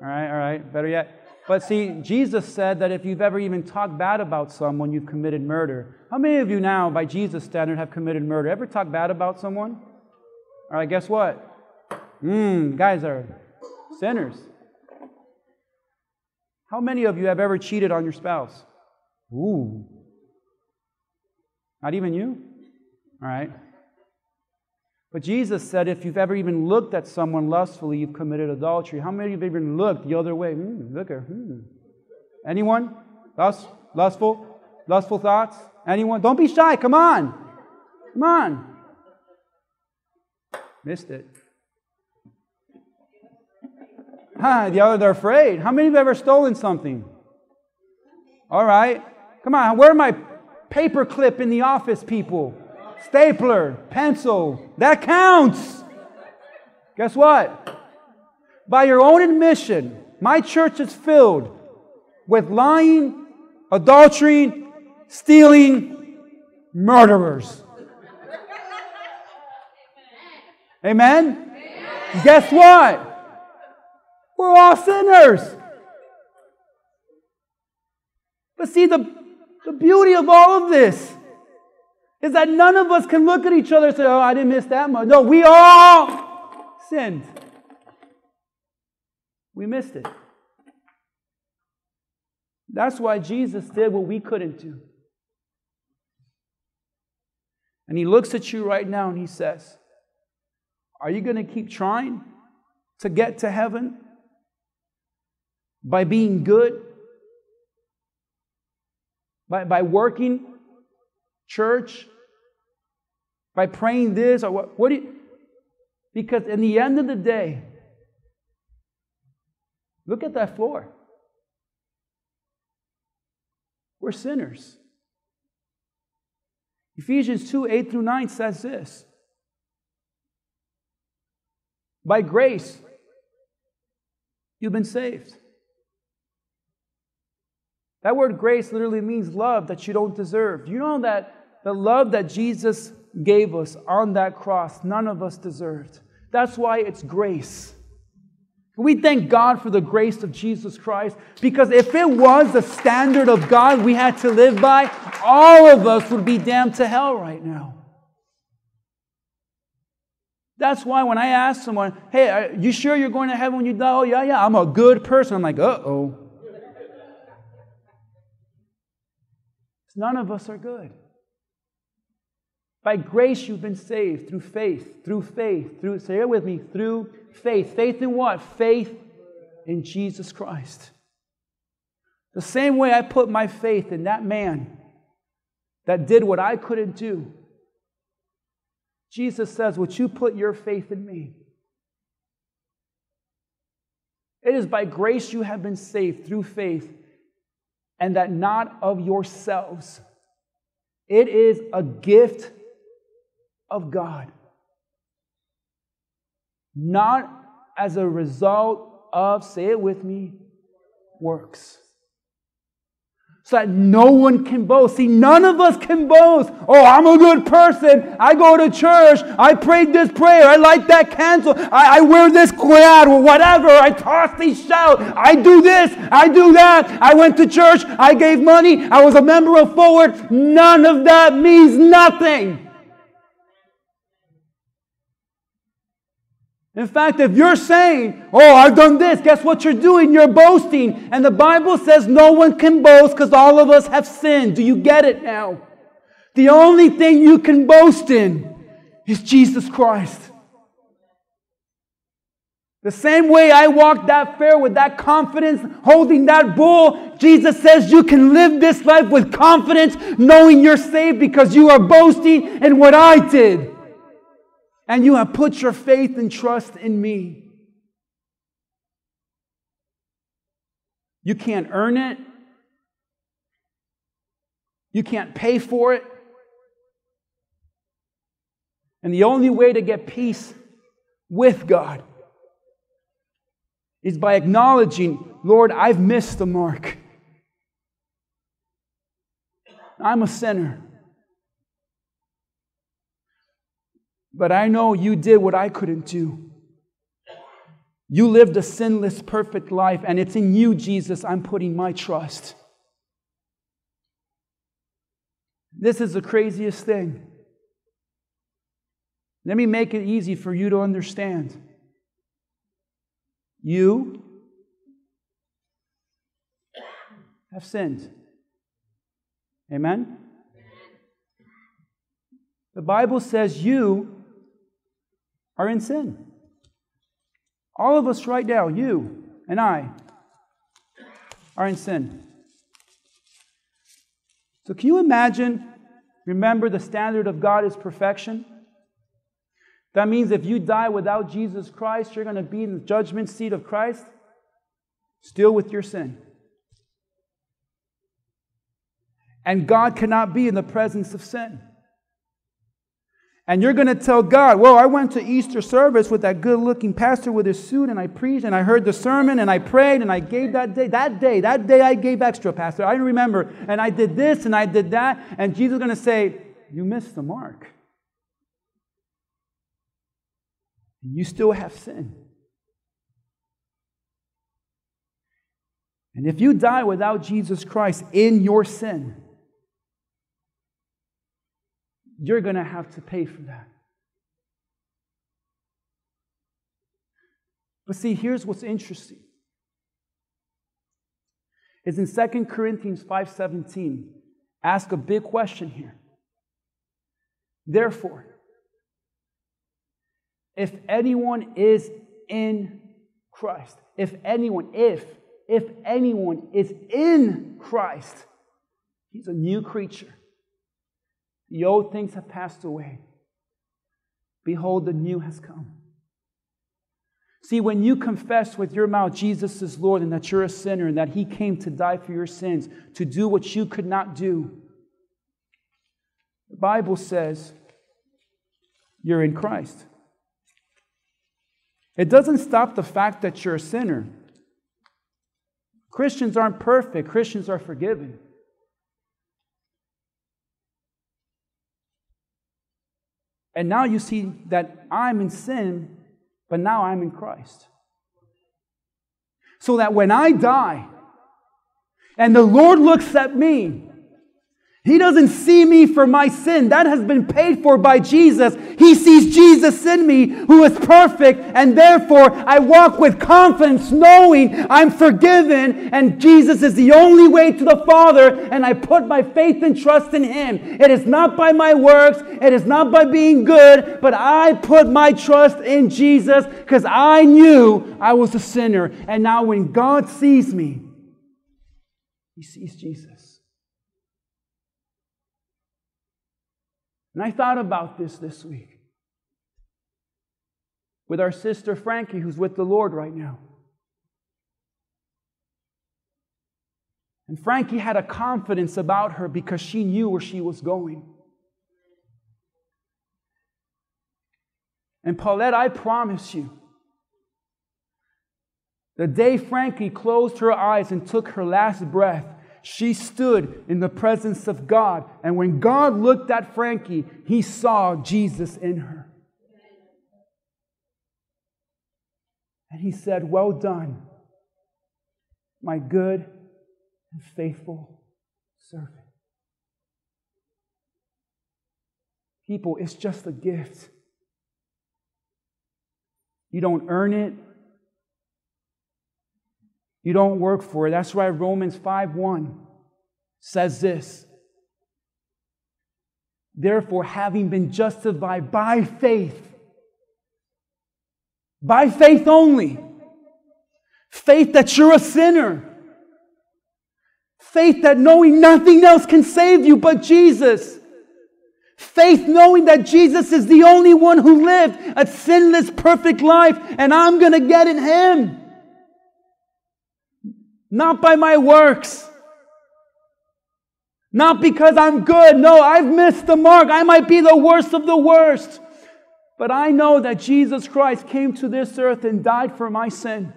S1: All right, all right, better yet. But see, Jesus said that if you've ever even talked bad about someone, you've committed murder. How many of you now, by Jesus' standard, have committed murder? Ever talk bad about someone? All right, guess what? Mmm, guys are Sinners. How many of you have ever cheated on your spouse? Ooh. Not even you? All right. But Jesus said if you've ever even looked at someone lustfully, you've committed adultery. How many of you have even looked the other way? Mm, look at hmm. Anyone? Lust, lustful? Lustful thoughts? Anyone? Don't be shy. Come on. Come on. Missed it. Huh, the they're afraid. How many of you have ever stolen something? All right. Come on, where are my paper clip in the office, people? Stapler, pencil. That counts. Guess what? By your own admission, my church is filled with lying, adultery, stealing, murderers. Amen? Amen? Guess what? We're all sinners. But see, the, the beauty of all of this is that none of us can look at each other and say, Oh, I didn't miss that much. No, we all sinned. We missed it. That's why Jesus did what we couldn't do. And he looks at you right now and he says, Are you going to keep trying to get to heaven by being good? By, by working church? By praying this? Or what? what do you, because in the end of the day, look at that floor. We're sinners. Ephesians 2 8 through 9 says this By grace, you've been saved. That word grace literally means love that you don't deserve. You know that the love that Jesus gave us on that cross, none of us deserved. That's why it's grace. We thank God for the grace of Jesus Christ because if it was the standard of God we had to live by, all of us would be damned to hell right now. That's why when I ask someone, hey, are you sure you're going to heaven when you die? Oh, yeah, yeah, I'm a good person. I'm like, uh oh. None of us are good. By grace, you've been saved through faith, through faith, through, say it with me, through faith. Faith in what? Faith in Jesus Christ. The same way I put my faith in that man that did what I couldn't do. Jesus says, Would you put your faith in me? It is by grace you have been saved through faith, and that not of yourselves. It is a gift of God not as a result of, say it with me, works. So that no one can boast. See, none of us can boast. Oh, I'm a good person. I go to church. I prayed this prayer. I light that candle. I, I wear this quad or whatever. I toss these shout. I do this. I do that. I went to church. I gave money. I was a member of Forward. None of that means nothing. In fact, if you're saying, Oh, I've done this, guess what you're doing? You're boasting. And the Bible says no one can boast because all of us have sinned. Do you get it now? The only thing you can boast in is Jesus Christ. The same way I walked that fair with that confidence, holding that bull, Jesus says you can live this life with confidence, knowing you're saved because you are boasting in what I did and you have put your faith and trust in me. You can't earn it. You can't pay for it. And the only way to get peace with God is by acknowledging, Lord, I've missed the mark. I'm a sinner. But I know you did what I couldn't do. You lived a sinless, perfect life, and it's in you, Jesus, I'm putting my trust. This is the craziest thing. Let me make it easy for you to understand. You have sinned. Amen? The Bible says you are in sin. All of us right now, you and I, are in sin. So, can you imagine? Remember, the standard of God is perfection. That means if you die without Jesus Christ, you're going to be in the judgment seat of Christ, still with your sin. And God cannot be in the presence of sin. And you're going to tell God, well, I went to Easter service with that good looking pastor with his suit and I preached and I heard the sermon and I prayed and I gave that day, that day, that day I gave extra, pastor. I remember. And I did this and I did that. And Jesus is going to say, you missed the mark. You still have sin. And if you die without Jesus Christ in your sin, you're going to have to pay for that. But see, here's what's interesting. Is in 2 Corinthians 5:17, ask a big question here. Therefore, if anyone is in Christ, if anyone, if, if anyone is in Christ, he's a new creature. The old things have passed away. Behold, the new has come. See, when you confess with your mouth Jesus is Lord and that you're a sinner and that He came to die for your sins, to do what you could not do, the Bible says you're in Christ. It doesn't stop the fact that you're a sinner. Christians aren't perfect, Christians are forgiven. And now you see that I'm in sin, but now I'm in Christ. So that when I die and the Lord looks at me, he doesn't see me for my sin. That has been paid for by Jesus. He sees Jesus in me, who is perfect, and therefore I walk with confidence, knowing I'm forgiven, and Jesus is the only way to the Father, and I put my faith and trust in Him. It is not by my works, it is not by being good, but I put my trust in Jesus because I knew I was a sinner. And now when God sees me, He sees Jesus. And I thought about this this week with our sister Frankie, who's with the Lord right now. And Frankie had a confidence about her because she knew where she was going. And Paulette, I promise you, the day Frankie closed her eyes and took her last breath, she stood in the presence of God. And when God looked at Frankie, he saw Jesus in her. And he said, Well done, my good and faithful servant. People, it's just a gift. You don't earn it, you don't work for it. That's why Romans 5 1 says this. Therefore, having been justified by faith, by faith only, faith that you're a sinner, faith that knowing nothing else can save you but Jesus. Faith knowing that Jesus is the only one who lived a sinless, perfect life, and I'm going to get in Him not by my works. Not because I'm good. No, I've missed the mark. I might be the worst of the worst. But I know that Jesus Christ came to this earth and died for my sin.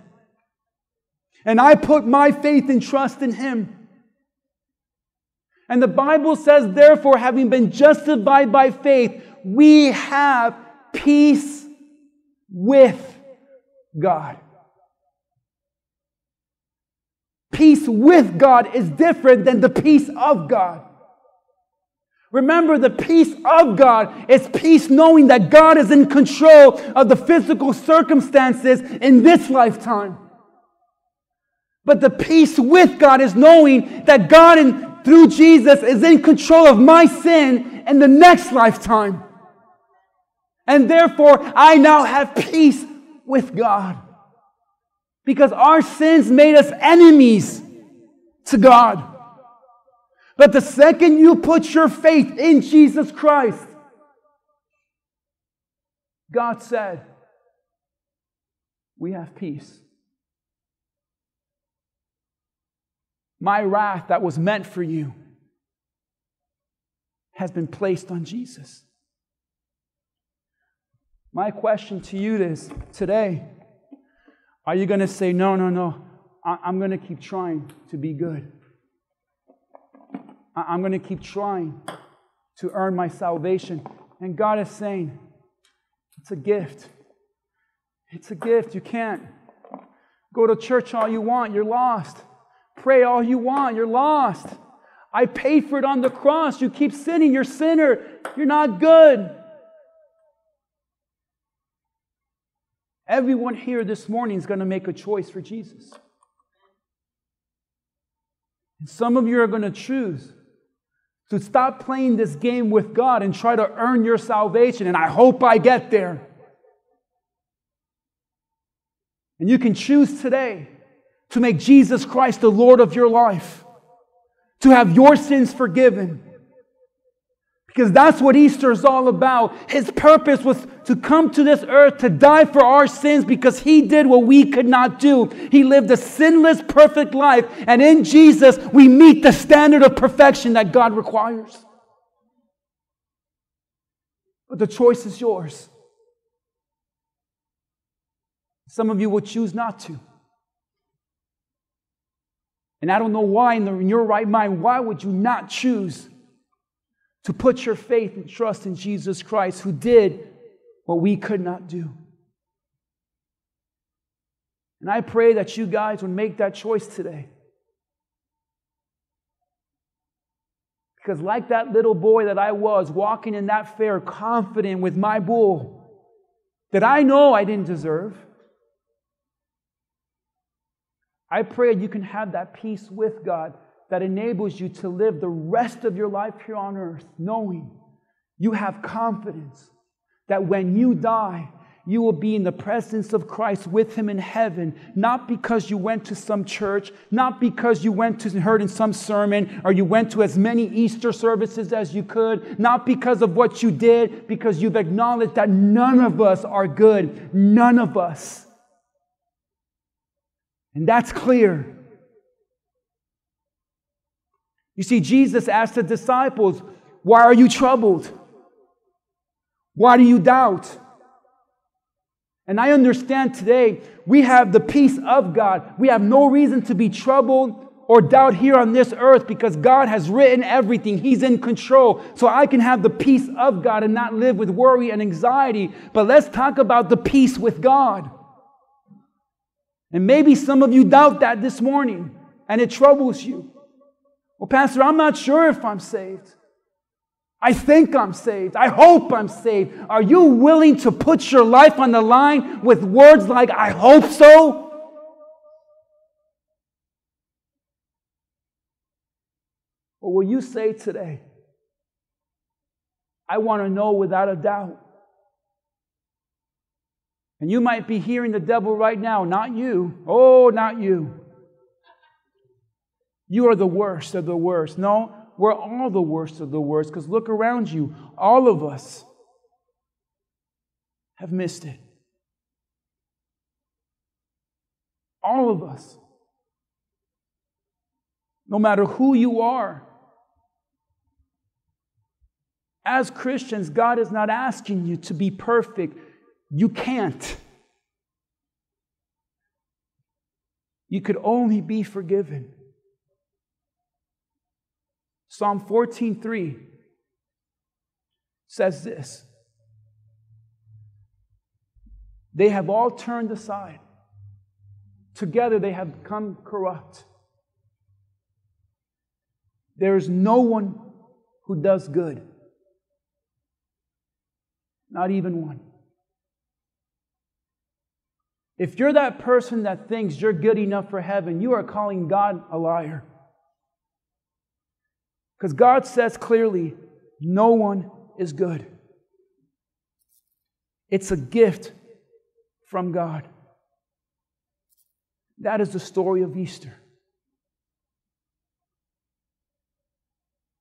S1: And I put my faith and trust in Him. And the Bible says, therefore, having been justified by faith, we have peace with God. Peace with God is different than the peace of God. Remember, the peace of God is peace knowing that God is in control of the physical circumstances in this lifetime. But the peace with God is knowing that God, in, through Jesus, is in control of my sin in the next lifetime. And therefore, I now have peace with God because our sins made us enemies to God. But the second you put your faith in Jesus Christ, God said, We have peace. My wrath that was meant for you has been placed on Jesus. My question to you is today are you going to say, No, no, no, I'm going to keep trying to be good? I'm going to keep trying to earn my salvation. And God is saying, It's a gift. It's a gift. You can't go to church all you want, you're lost. Pray all you want, you're lost. I paid for it on the cross. You keep sinning, you're sinner. You're not good. Everyone here this morning is going to make a choice for Jesus. And some of you are going to choose to stop playing this game with God and try to earn your salvation. And I hope I get there. And you can choose today to make Jesus Christ the Lord of your life, to have your sins forgiven. Because that's what Easter is all about. His purpose was to come to this earth to die for our sins because He did what we could not do. He lived a sinless, perfect life. And in Jesus, we meet the standard of perfection that God requires. But the choice is yours. Some of you will choose not to. And I don't know why, in, the, in your right mind, why would you not choose to put your faith and trust in Jesus Christ, who did what we could not do? And I pray that you guys would make that choice today. Because, like that little boy that I was, walking in that fair, confident with my bull that I know I didn't deserve, I pray you can have that peace with God that enables you to live the rest of your life here on earth, knowing you have confidence that when you die, you will be in the presence of Christ with him in heaven, not because you went to some church, not because you went to heard in some sermon, or you went to as many Easter services as you could, not because of what you did, because you've acknowledged that none of us are good. None of us. And that's clear. You see, Jesus asked the disciples, Why are you troubled? Why do you doubt? And I understand today we have the peace of God. We have no reason to be troubled or doubt here on this earth because God has written everything. He's in control. So I can have the peace of God and not live with worry and anxiety. But let's talk about the peace with God. And maybe some of you doubt that this morning and it troubles you. Well, Pastor, I'm not sure if I'm saved. I think I'm saved. I hope I'm saved. Are you willing to put your life on the line with words like, I hope so? Or will you say today, I want to know without a doubt and you might be hearing the devil right now, not you. Oh, not you. You are the worst of the worst. No, we're all the worst of the worst because look around you. All of us have missed it. All of us. No matter who you are. As Christians, God is not asking you to be perfect. You can't. You could only be forgiven. Psalm 14:3 says this. They have all turned aside. Together they have become corrupt. There is no one who does good. Not even one. If you're that person that thinks you're good enough for heaven, you are calling God a liar. Because God says clearly, no one is good. It's a gift from God. That is the story of Easter.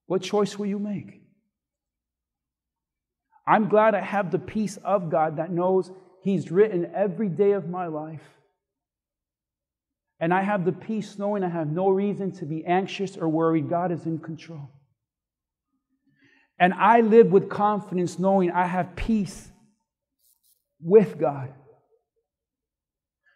S1: What choice will you make? I'm glad I have the peace of God that knows He's written every day of my life. And I have the peace knowing I have no reason to be anxious or worried. God is in control. And I live with confidence knowing I have peace with God.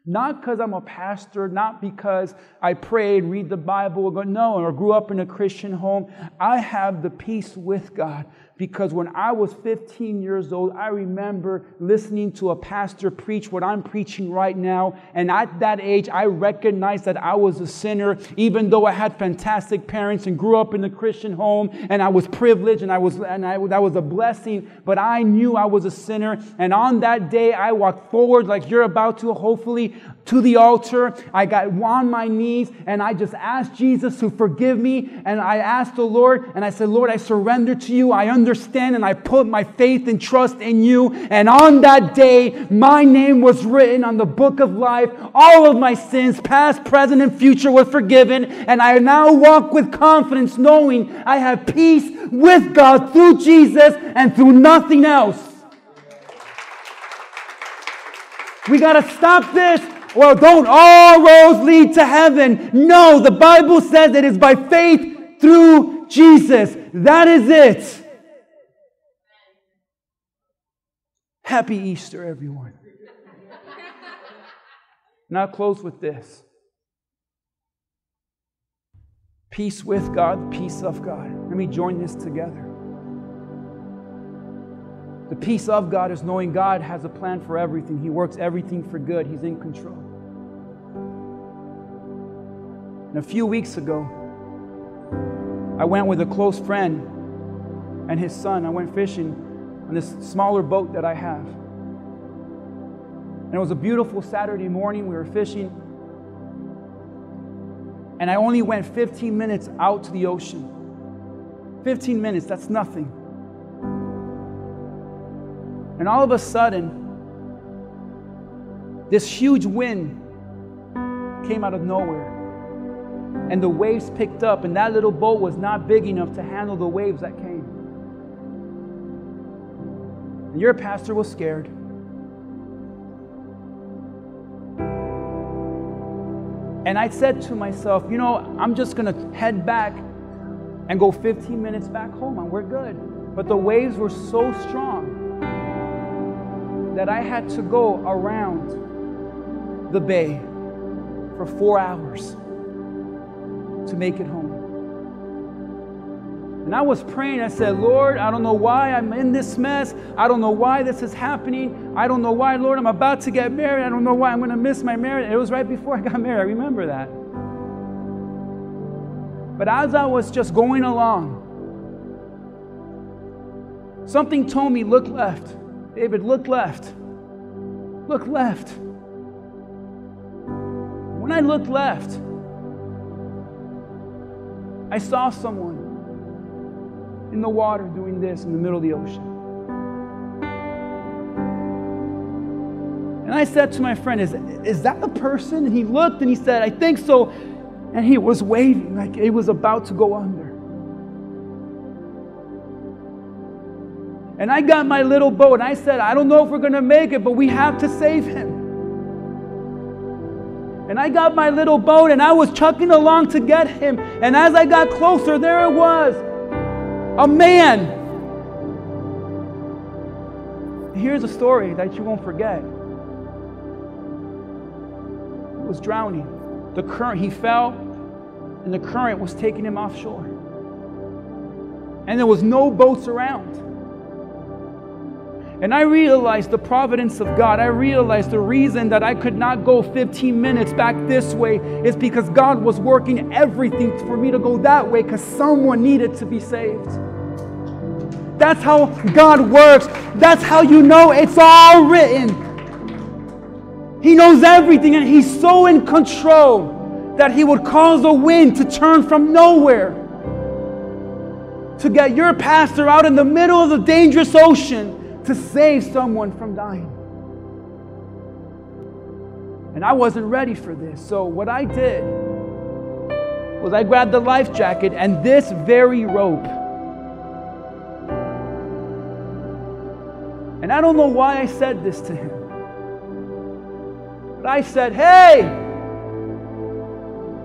S1: Not because I'm a pastor, not because I pray and read the Bible, no, or grew up in a Christian home. I have the peace with God because when I was 15 years old, I remember listening to a pastor preach what I'm preaching right now. And at that age, I recognized that I was a sinner, even though I had fantastic parents and grew up in a Christian home and I was privileged and I was and I, that was a blessing. But I knew I was a sinner. And on that day, I walked forward like you're about to, hopefully, to the altar. I got on my knees and I just asked Jesus to forgive me. And I asked the Lord and I said, Lord, I surrender to you. I understand understand and I put my faith and trust in you. And on that day, my name was written on the book of life. All of my sins, past, present, and future, were forgiven. And I now walk with confidence, knowing I have peace with God through Jesus and through nothing else. We got to stop this well, don't all roads lead to heaven? No, the Bible says it is by faith through Jesus. That is it. Happy Easter, everyone. now, close with this peace with God, peace of God. Let me join this together. The peace of God is knowing God has a plan for everything, He works everything for good, He's in control. And a few weeks ago, I went with a close friend and his son. I went fishing on this smaller boat that I have. And it was a beautiful Saturday morning. We were fishing. And I only went 15 minutes out to the ocean. 15 minutes, that's nothing. And all of a sudden, this huge wind came out of nowhere. And the waves picked up, and that little boat was not big enough to handle the waves that came. And your pastor was scared. And I said to myself, you know, I'm just going to head back and go 15 minutes back home and we're good. But the waves were so strong that I had to go around the bay for four hours to make it home. And I was praying. I said, Lord, I don't know why I'm in this mess. I don't know why this is happening. I don't know why, Lord, I'm about to get married. I don't know why I'm going to miss my marriage. It was right before I got married. I remember that. But as I was just going along, something told me, look left. David, look left. Look left. When I looked left, I saw someone in the water doing this in the middle of the ocean. And I said to my friend, Is, is that the person? And he looked and he said, I think so. And he was waving like it was about to go under. And I got my little boat and I said, I don't know if we're going to make it, but we have to save him. And I got my little boat and I was chucking along to get him. And as I got closer, there it was a man. Here's a story that you won't forget. He was drowning. The current, he fell, and the current was taking him offshore. And there was no boats around. And I realized the providence of God. I realized the reason that I could not go 15 minutes back this way is because God was working everything for me to go that way because someone needed to be saved. That's how God works. That's how you know it's all written. He knows everything and He's so in control that He would cause the wind to turn from nowhere to get your pastor out in the middle of the dangerous ocean to save someone from dying. And I wasn't ready for this. So, what I did was I grabbed the life jacket and this very rope And I don't know why I said this to him. But I said, Hey,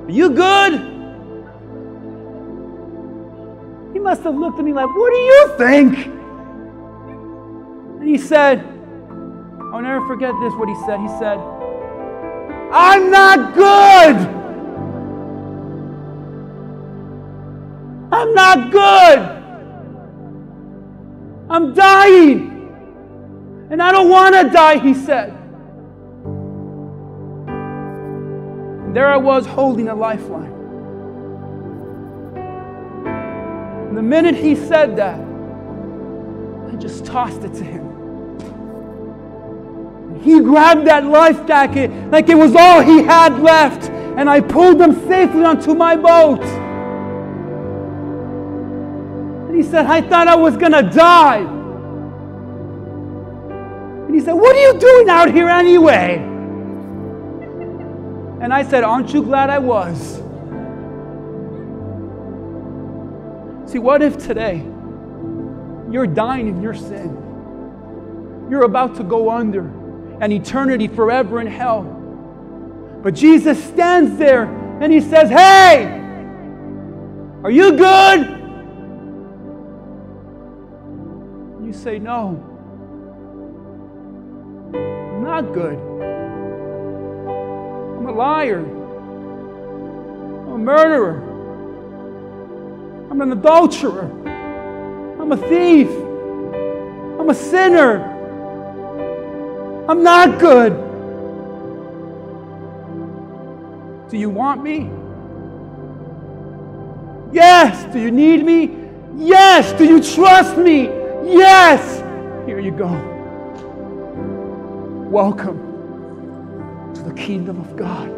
S1: are you good? He must have looked at me like, What do you think? And he said, I'll never forget this, what he said. He said, I'm not good. I'm not good. I'm dying. And I don't want to die, he said. And there I was holding a lifeline. And the minute he said that, I just tossed it to him. He grabbed that life jacket like it was all he had left, and I pulled him safely onto my boat. And he said, I thought I was gonna die. And he said, What are you doing out here anyway? And I said, Aren't you glad I was? See, what if today you're dying in your sin? You're about to go under and eternity forever in hell. But Jesus stands there and he says, Hey, are you good? You say, No, I'm not good. I'm a liar. I'm a murderer. I'm an adulterer. I'm a thief. I'm a sinner. I'm not good. Do you want me? Yes. Do you need me? Yes. Do you trust me? Yes. Here you go. Welcome to the kingdom of God.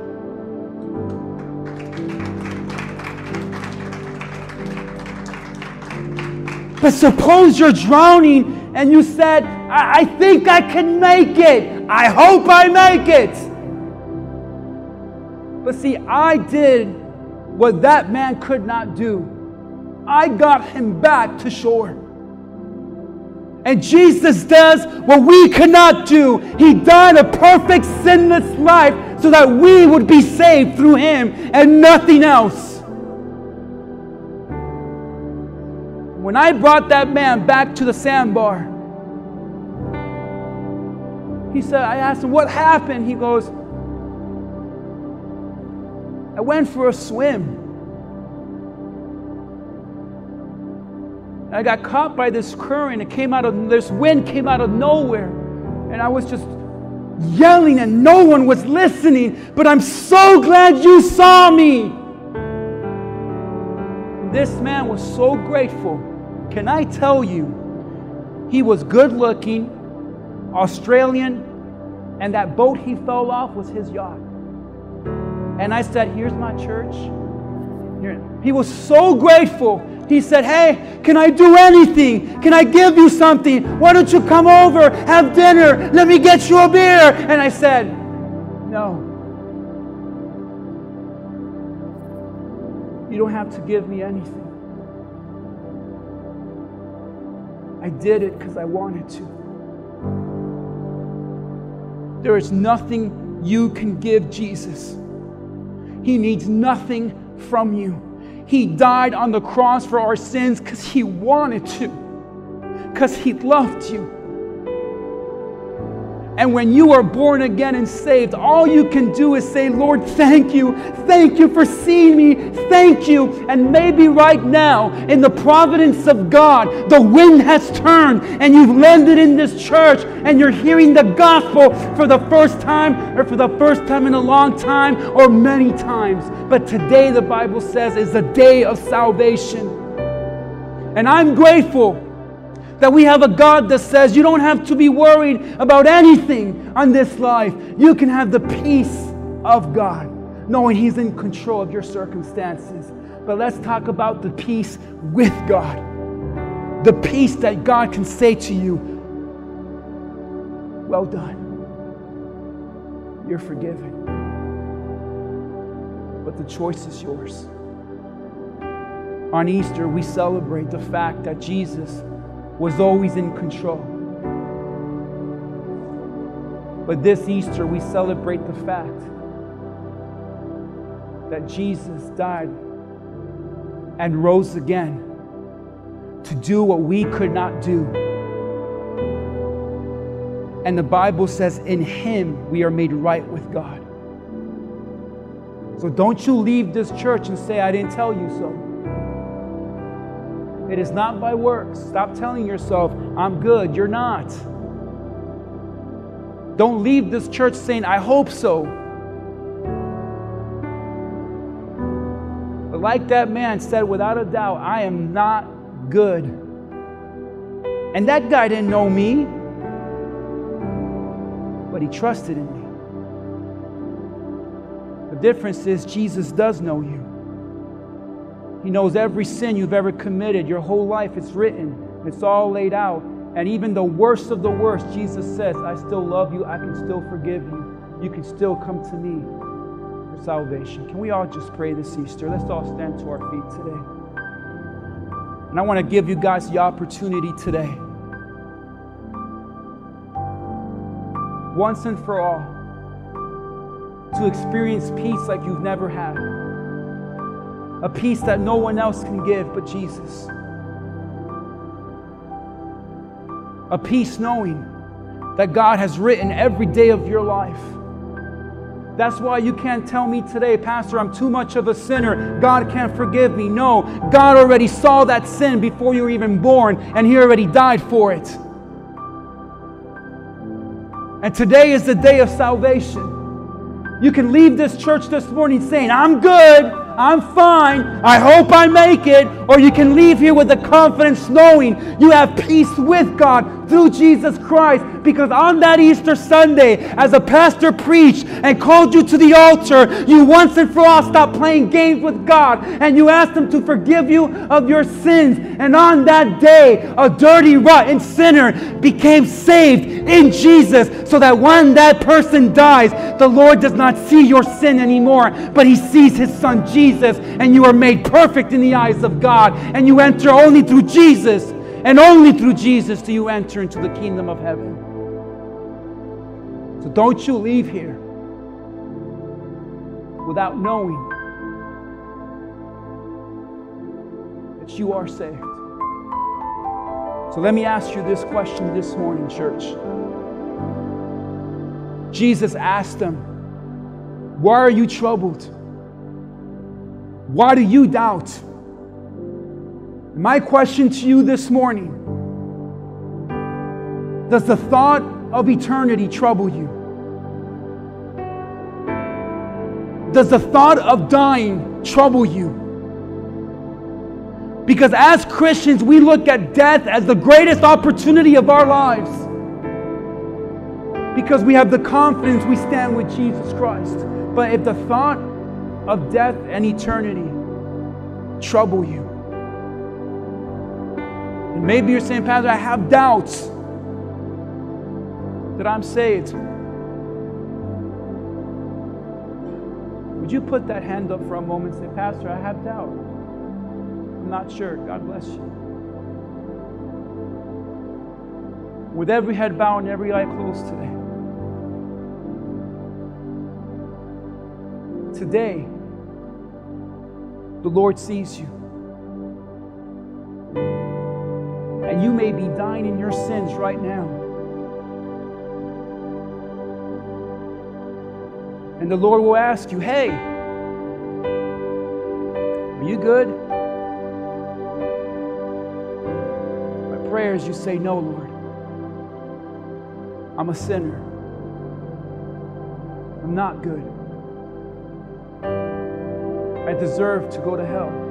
S1: But suppose you're drowning and you said, I, I think I can make it. I hope I make it. But see, I did what that man could not do. I got him back to shore. And Jesus does what we cannot do. He died a perfect, sinless life so that we would be saved through him and nothing else. When I brought that man back to the sandbar, he said, I asked him, What happened? He goes, I went for a swim. I got caught by this current. It came out of this wind came out of nowhere. And I was just yelling and no one was listening. But I'm so glad you saw me. This man was so grateful. Can I tell you? He was good looking, Australian, and that boat he fell off was his yacht. And I said, Here's my church. He was so grateful. He said, Hey, can I do anything? Can I give you something? Why don't you come over, have dinner? Let me get you a beer. And I said, No. You don't have to give me anything. I did it because I wanted to. There is nothing you can give Jesus. He needs nothing from you. He died on the cross for our sins because He wanted to, because He loved you. And when you are born again and saved, all you can do is say, Lord, thank you. Thank you for seeing me. Thank you. And maybe right now, in the providence of God, the wind has turned and you've landed in this church and you're hearing the gospel for the first time or for the first time in a long time or many times. But today, the Bible says, is a day of salvation. And I'm grateful that we have a God that says you don't have to be worried about anything on this life. You can have the peace of God, knowing He's in control of your circumstances. But let's talk about the peace with God. The peace that God can say to you, Well done. You're forgiven. But the choice is yours. On Easter, we celebrate the fact that Jesus was always in control. But this Easter, we celebrate the fact that Jesus died and rose again to do what we could not do. And the Bible says, in Him we are made right with God. So don't you leave this church and say, I didn't tell you so. It is not by works. Stop telling yourself, I'm good. You're not. Don't leave this church saying, I hope so. But like that man said, without a doubt, I am not good. And that guy didn't know me, but he trusted in me. The difference is Jesus does know you. He knows every sin you've ever committed, your whole life. It's written, it's all laid out. And even the worst of the worst, Jesus says, I still love you. I can still forgive you. You can still come to me for salvation. Can we all just pray this Easter? Let's all stand to our feet today. And I want to give you guys the opportunity today, once and for all, to experience peace like you've never had. A peace that no one else can give but Jesus. A peace knowing that God has written every day of your life. That's why you can't tell me today, Pastor, I'm too much of a sinner. God can't forgive me. No, God already saw that sin before you were even born, and He already died for it. And today is the day of salvation. You can leave this church this morning saying, I'm good. I'm fine. I hope I make it. Or you can leave here with the confidence knowing you have peace with God through Jesus Christ. Because on that Easter Sunday, as a pastor preached and called you to the altar, you once and for all stopped playing games with God and you asked Him to forgive you of your sins. And on that day, a dirty, rotten sinner became saved in Jesus so that when that person dies, the Lord does not see your sin anymore, but He sees His Son Jesus. Jesus and you are made perfect in the eyes of God. And you enter only through Jesus, and only through Jesus do you enter into the kingdom of heaven. So don't you leave here without knowing that you are saved. So let me ask you this question this morning, church. Jesus asked them, Why are you troubled? Why do you doubt? My question to you this morning Does the thought of eternity trouble you? Does the thought of dying trouble you? Because as Christians, we look at death as the greatest opportunity of our lives. Because we have the confidence we stand with Jesus Christ. But if the thought of death and eternity trouble you. Maybe you're saying, Pastor, I have doubts that I'm saved. Would you put that hand up for a moment and say, Pastor, I have doubt? I'm not sure. God bless you. With every head bowed and every eye closed today. Today, the Lord sees you. You may be dying in your sins right now. And the Lord will ask you, hey, are you good? My prayer is you say, no, Lord. I'm a sinner. I'm not good. I deserve to go to hell.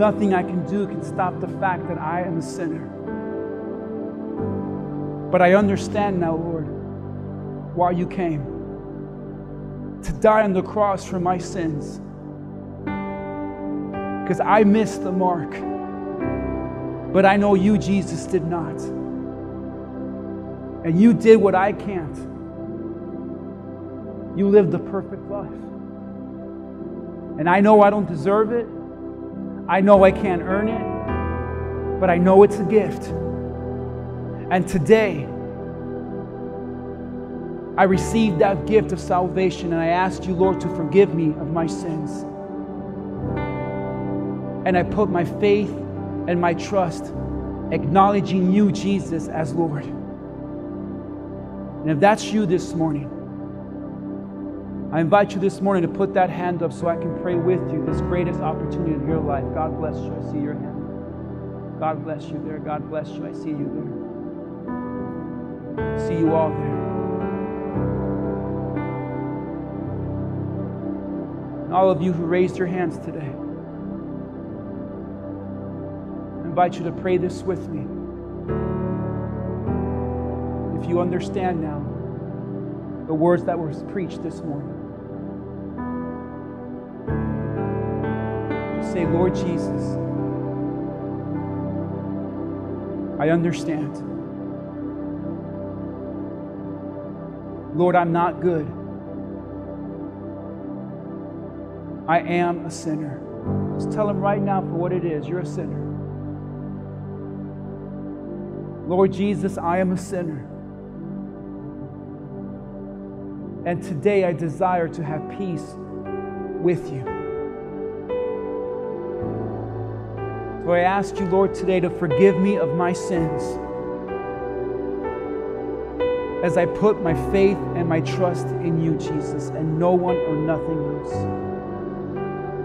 S1: Nothing I can do can stop the fact that I am a sinner. But I understand now, Lord, why you came to die on the cross for my sins. Because I missed the mark. But I know you, Jesus, did not. And you did what I can't. You lived the perfect life. And I know I don't deserve it. I know I can't earn it. But I know it's a gift. And today, I received that gift of salvation and I asked you, Lord, to forgive me of my sins. And I put my faith and my trust acknowledging you, Jesus, as Lord. And if that's you this morning, I invite you this morning to put that hand up so I can pray with you this greatest opportunity of your life. God bless you. I see your hand. God bless you there. God bless you. I see you there. I see you all there. And all of you who raised your hands today, I invite you to pray this with me. If you understand now the words that were preached this morning, say, Lord Jesus, I understand. Lord, I'm not good. I am a sinner. Just tell him right now for what it is. You're a sinner. Lord Jesus, I am a sinner. And today I desire to have peace with you. So I ask you, Lord, today to forgive me of my sins as I put my faith and my trust in you, Jesus, and no one or nothing else.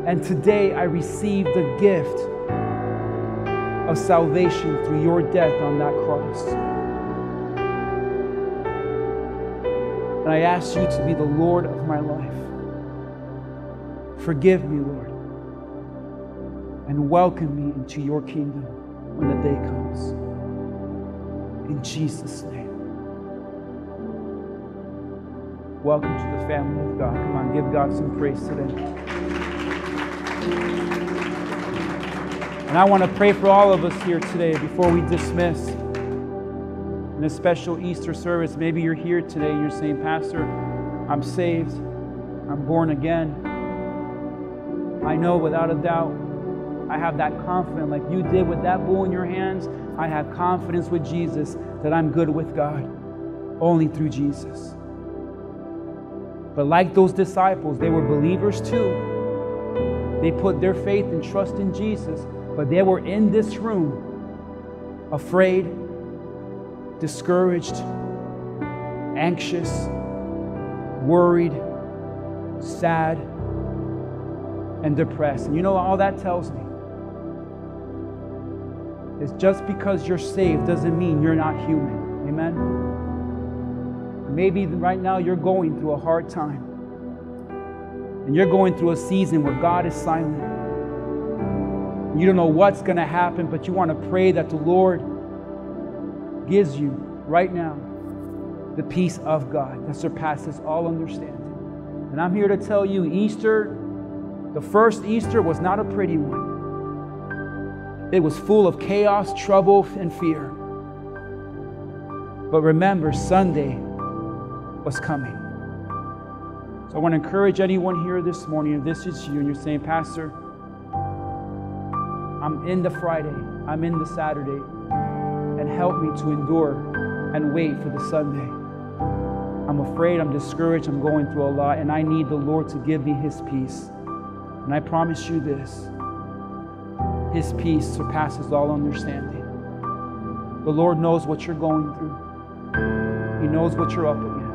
S1: And today I receive the gift of salvation through your death on that cross. And I ask you to be the Lord of my life. Forgive me, Lord, and welcome me into your kingdom when the day comes. In Jesus' name. Welcome to the family of God. Come on, give God some praise today. And I want to pray for all of us here today before we dismiss. In a special Easter service, maybe you're here today and you're saying, Pastor, I'm saved, I'm born again. I know without a doubt, I have that confidence, like you did with that bull in your hands. I have confidence with Jesus that I'm good with God only through Jesus. But like those disciples, they were believers too. They put their faith and trust in Jesus, but they were in this room afraid, discouraged, anxious, worried, sad, and depressed. And you know what all that tells me? Is just because you're saved doesn't mean you're not human. Amen? Maybe right now you're going through a hard time and you're going through a season where God is silent, you don't know what's going to happen, but you want to pray that the Lord gives you right now the peace of God that surpasses all understanding. And I'm here to tell you Easter, the first Easter, was not a pretty one. It was full of chaos, trouble, and fear. But remember, Sunday was coming. So I want to encourage anyone here this morning, if this is you and you're saying, Pastor, I'm in the Friday, I'm in the Saturday, and help me to endure and wait for the Sunday. I'm afraid, I'm discouraged, I'm going through a lot, and I need the Lord to give me His peace. And I promise you this His peace surpasses all understanding. The Lord knows what you're going through, He knows what you're up against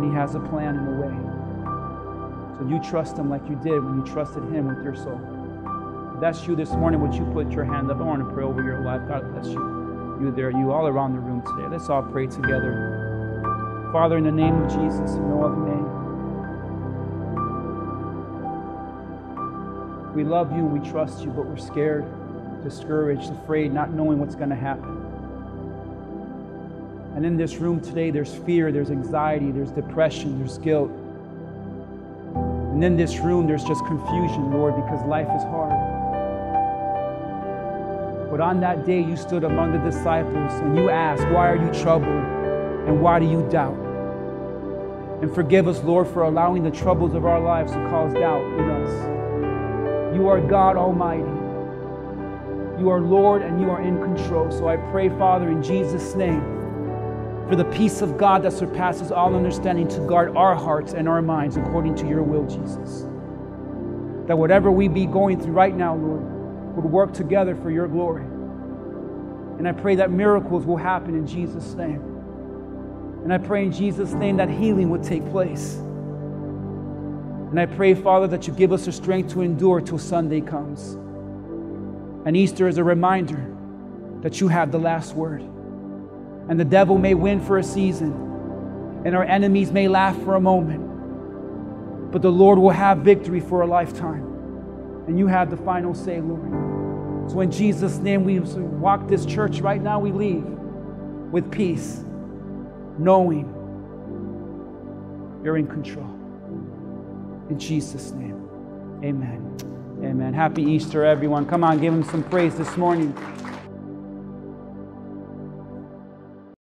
S1: and He has a plan and a way. So you trust Him like you did when you trusted Him with your soul. If that's you this morning, would you put your hand up? I want to pray over your life. God bless you. You there, you all around the room today. Let's all pray together. Father, in the name of Jesus, in no other name. We love you and we trust you, but we're scared, discouraged, afraid, not knowing what's going to happen. And in this room today, there's fear, there's anxiety, there's depression, there's guilt. And in this room, there's just confusion, Lord, because life is hard. But on that day, you stood among the disciples and you asked, Why are you troubled? And why do you doubt? And forgive us, Lord, for allowing the troubles of our lives to cause doubt in us. You are God Almighty. You are Lord and you are in control. So I pray, Father, in Jesus' name for the peace of God that surpasses all understanding to guard our hearts and our minds according to your will, Jesus. That whatever we be going through right now, Lord, would work together for your glory. And I pray that miracles will happen in Jesus' name. And I pray in Jesus' name that healing would take place. And I pray, Father, that you give us the strength to endure till Sunday comes. And Easter is a reminder that you have the last word. And the devil may win for a season, and our enemies may laugh for a moment, but the Lord will have victory for a lifetime. And you have the final say, Lord. So in Jesus' name, we walk this church right now, we leave with peace, knowing you're in control. In Jesus' name, amen. Amen. Happy Easter, everyone. Come on, give him some praise this morning.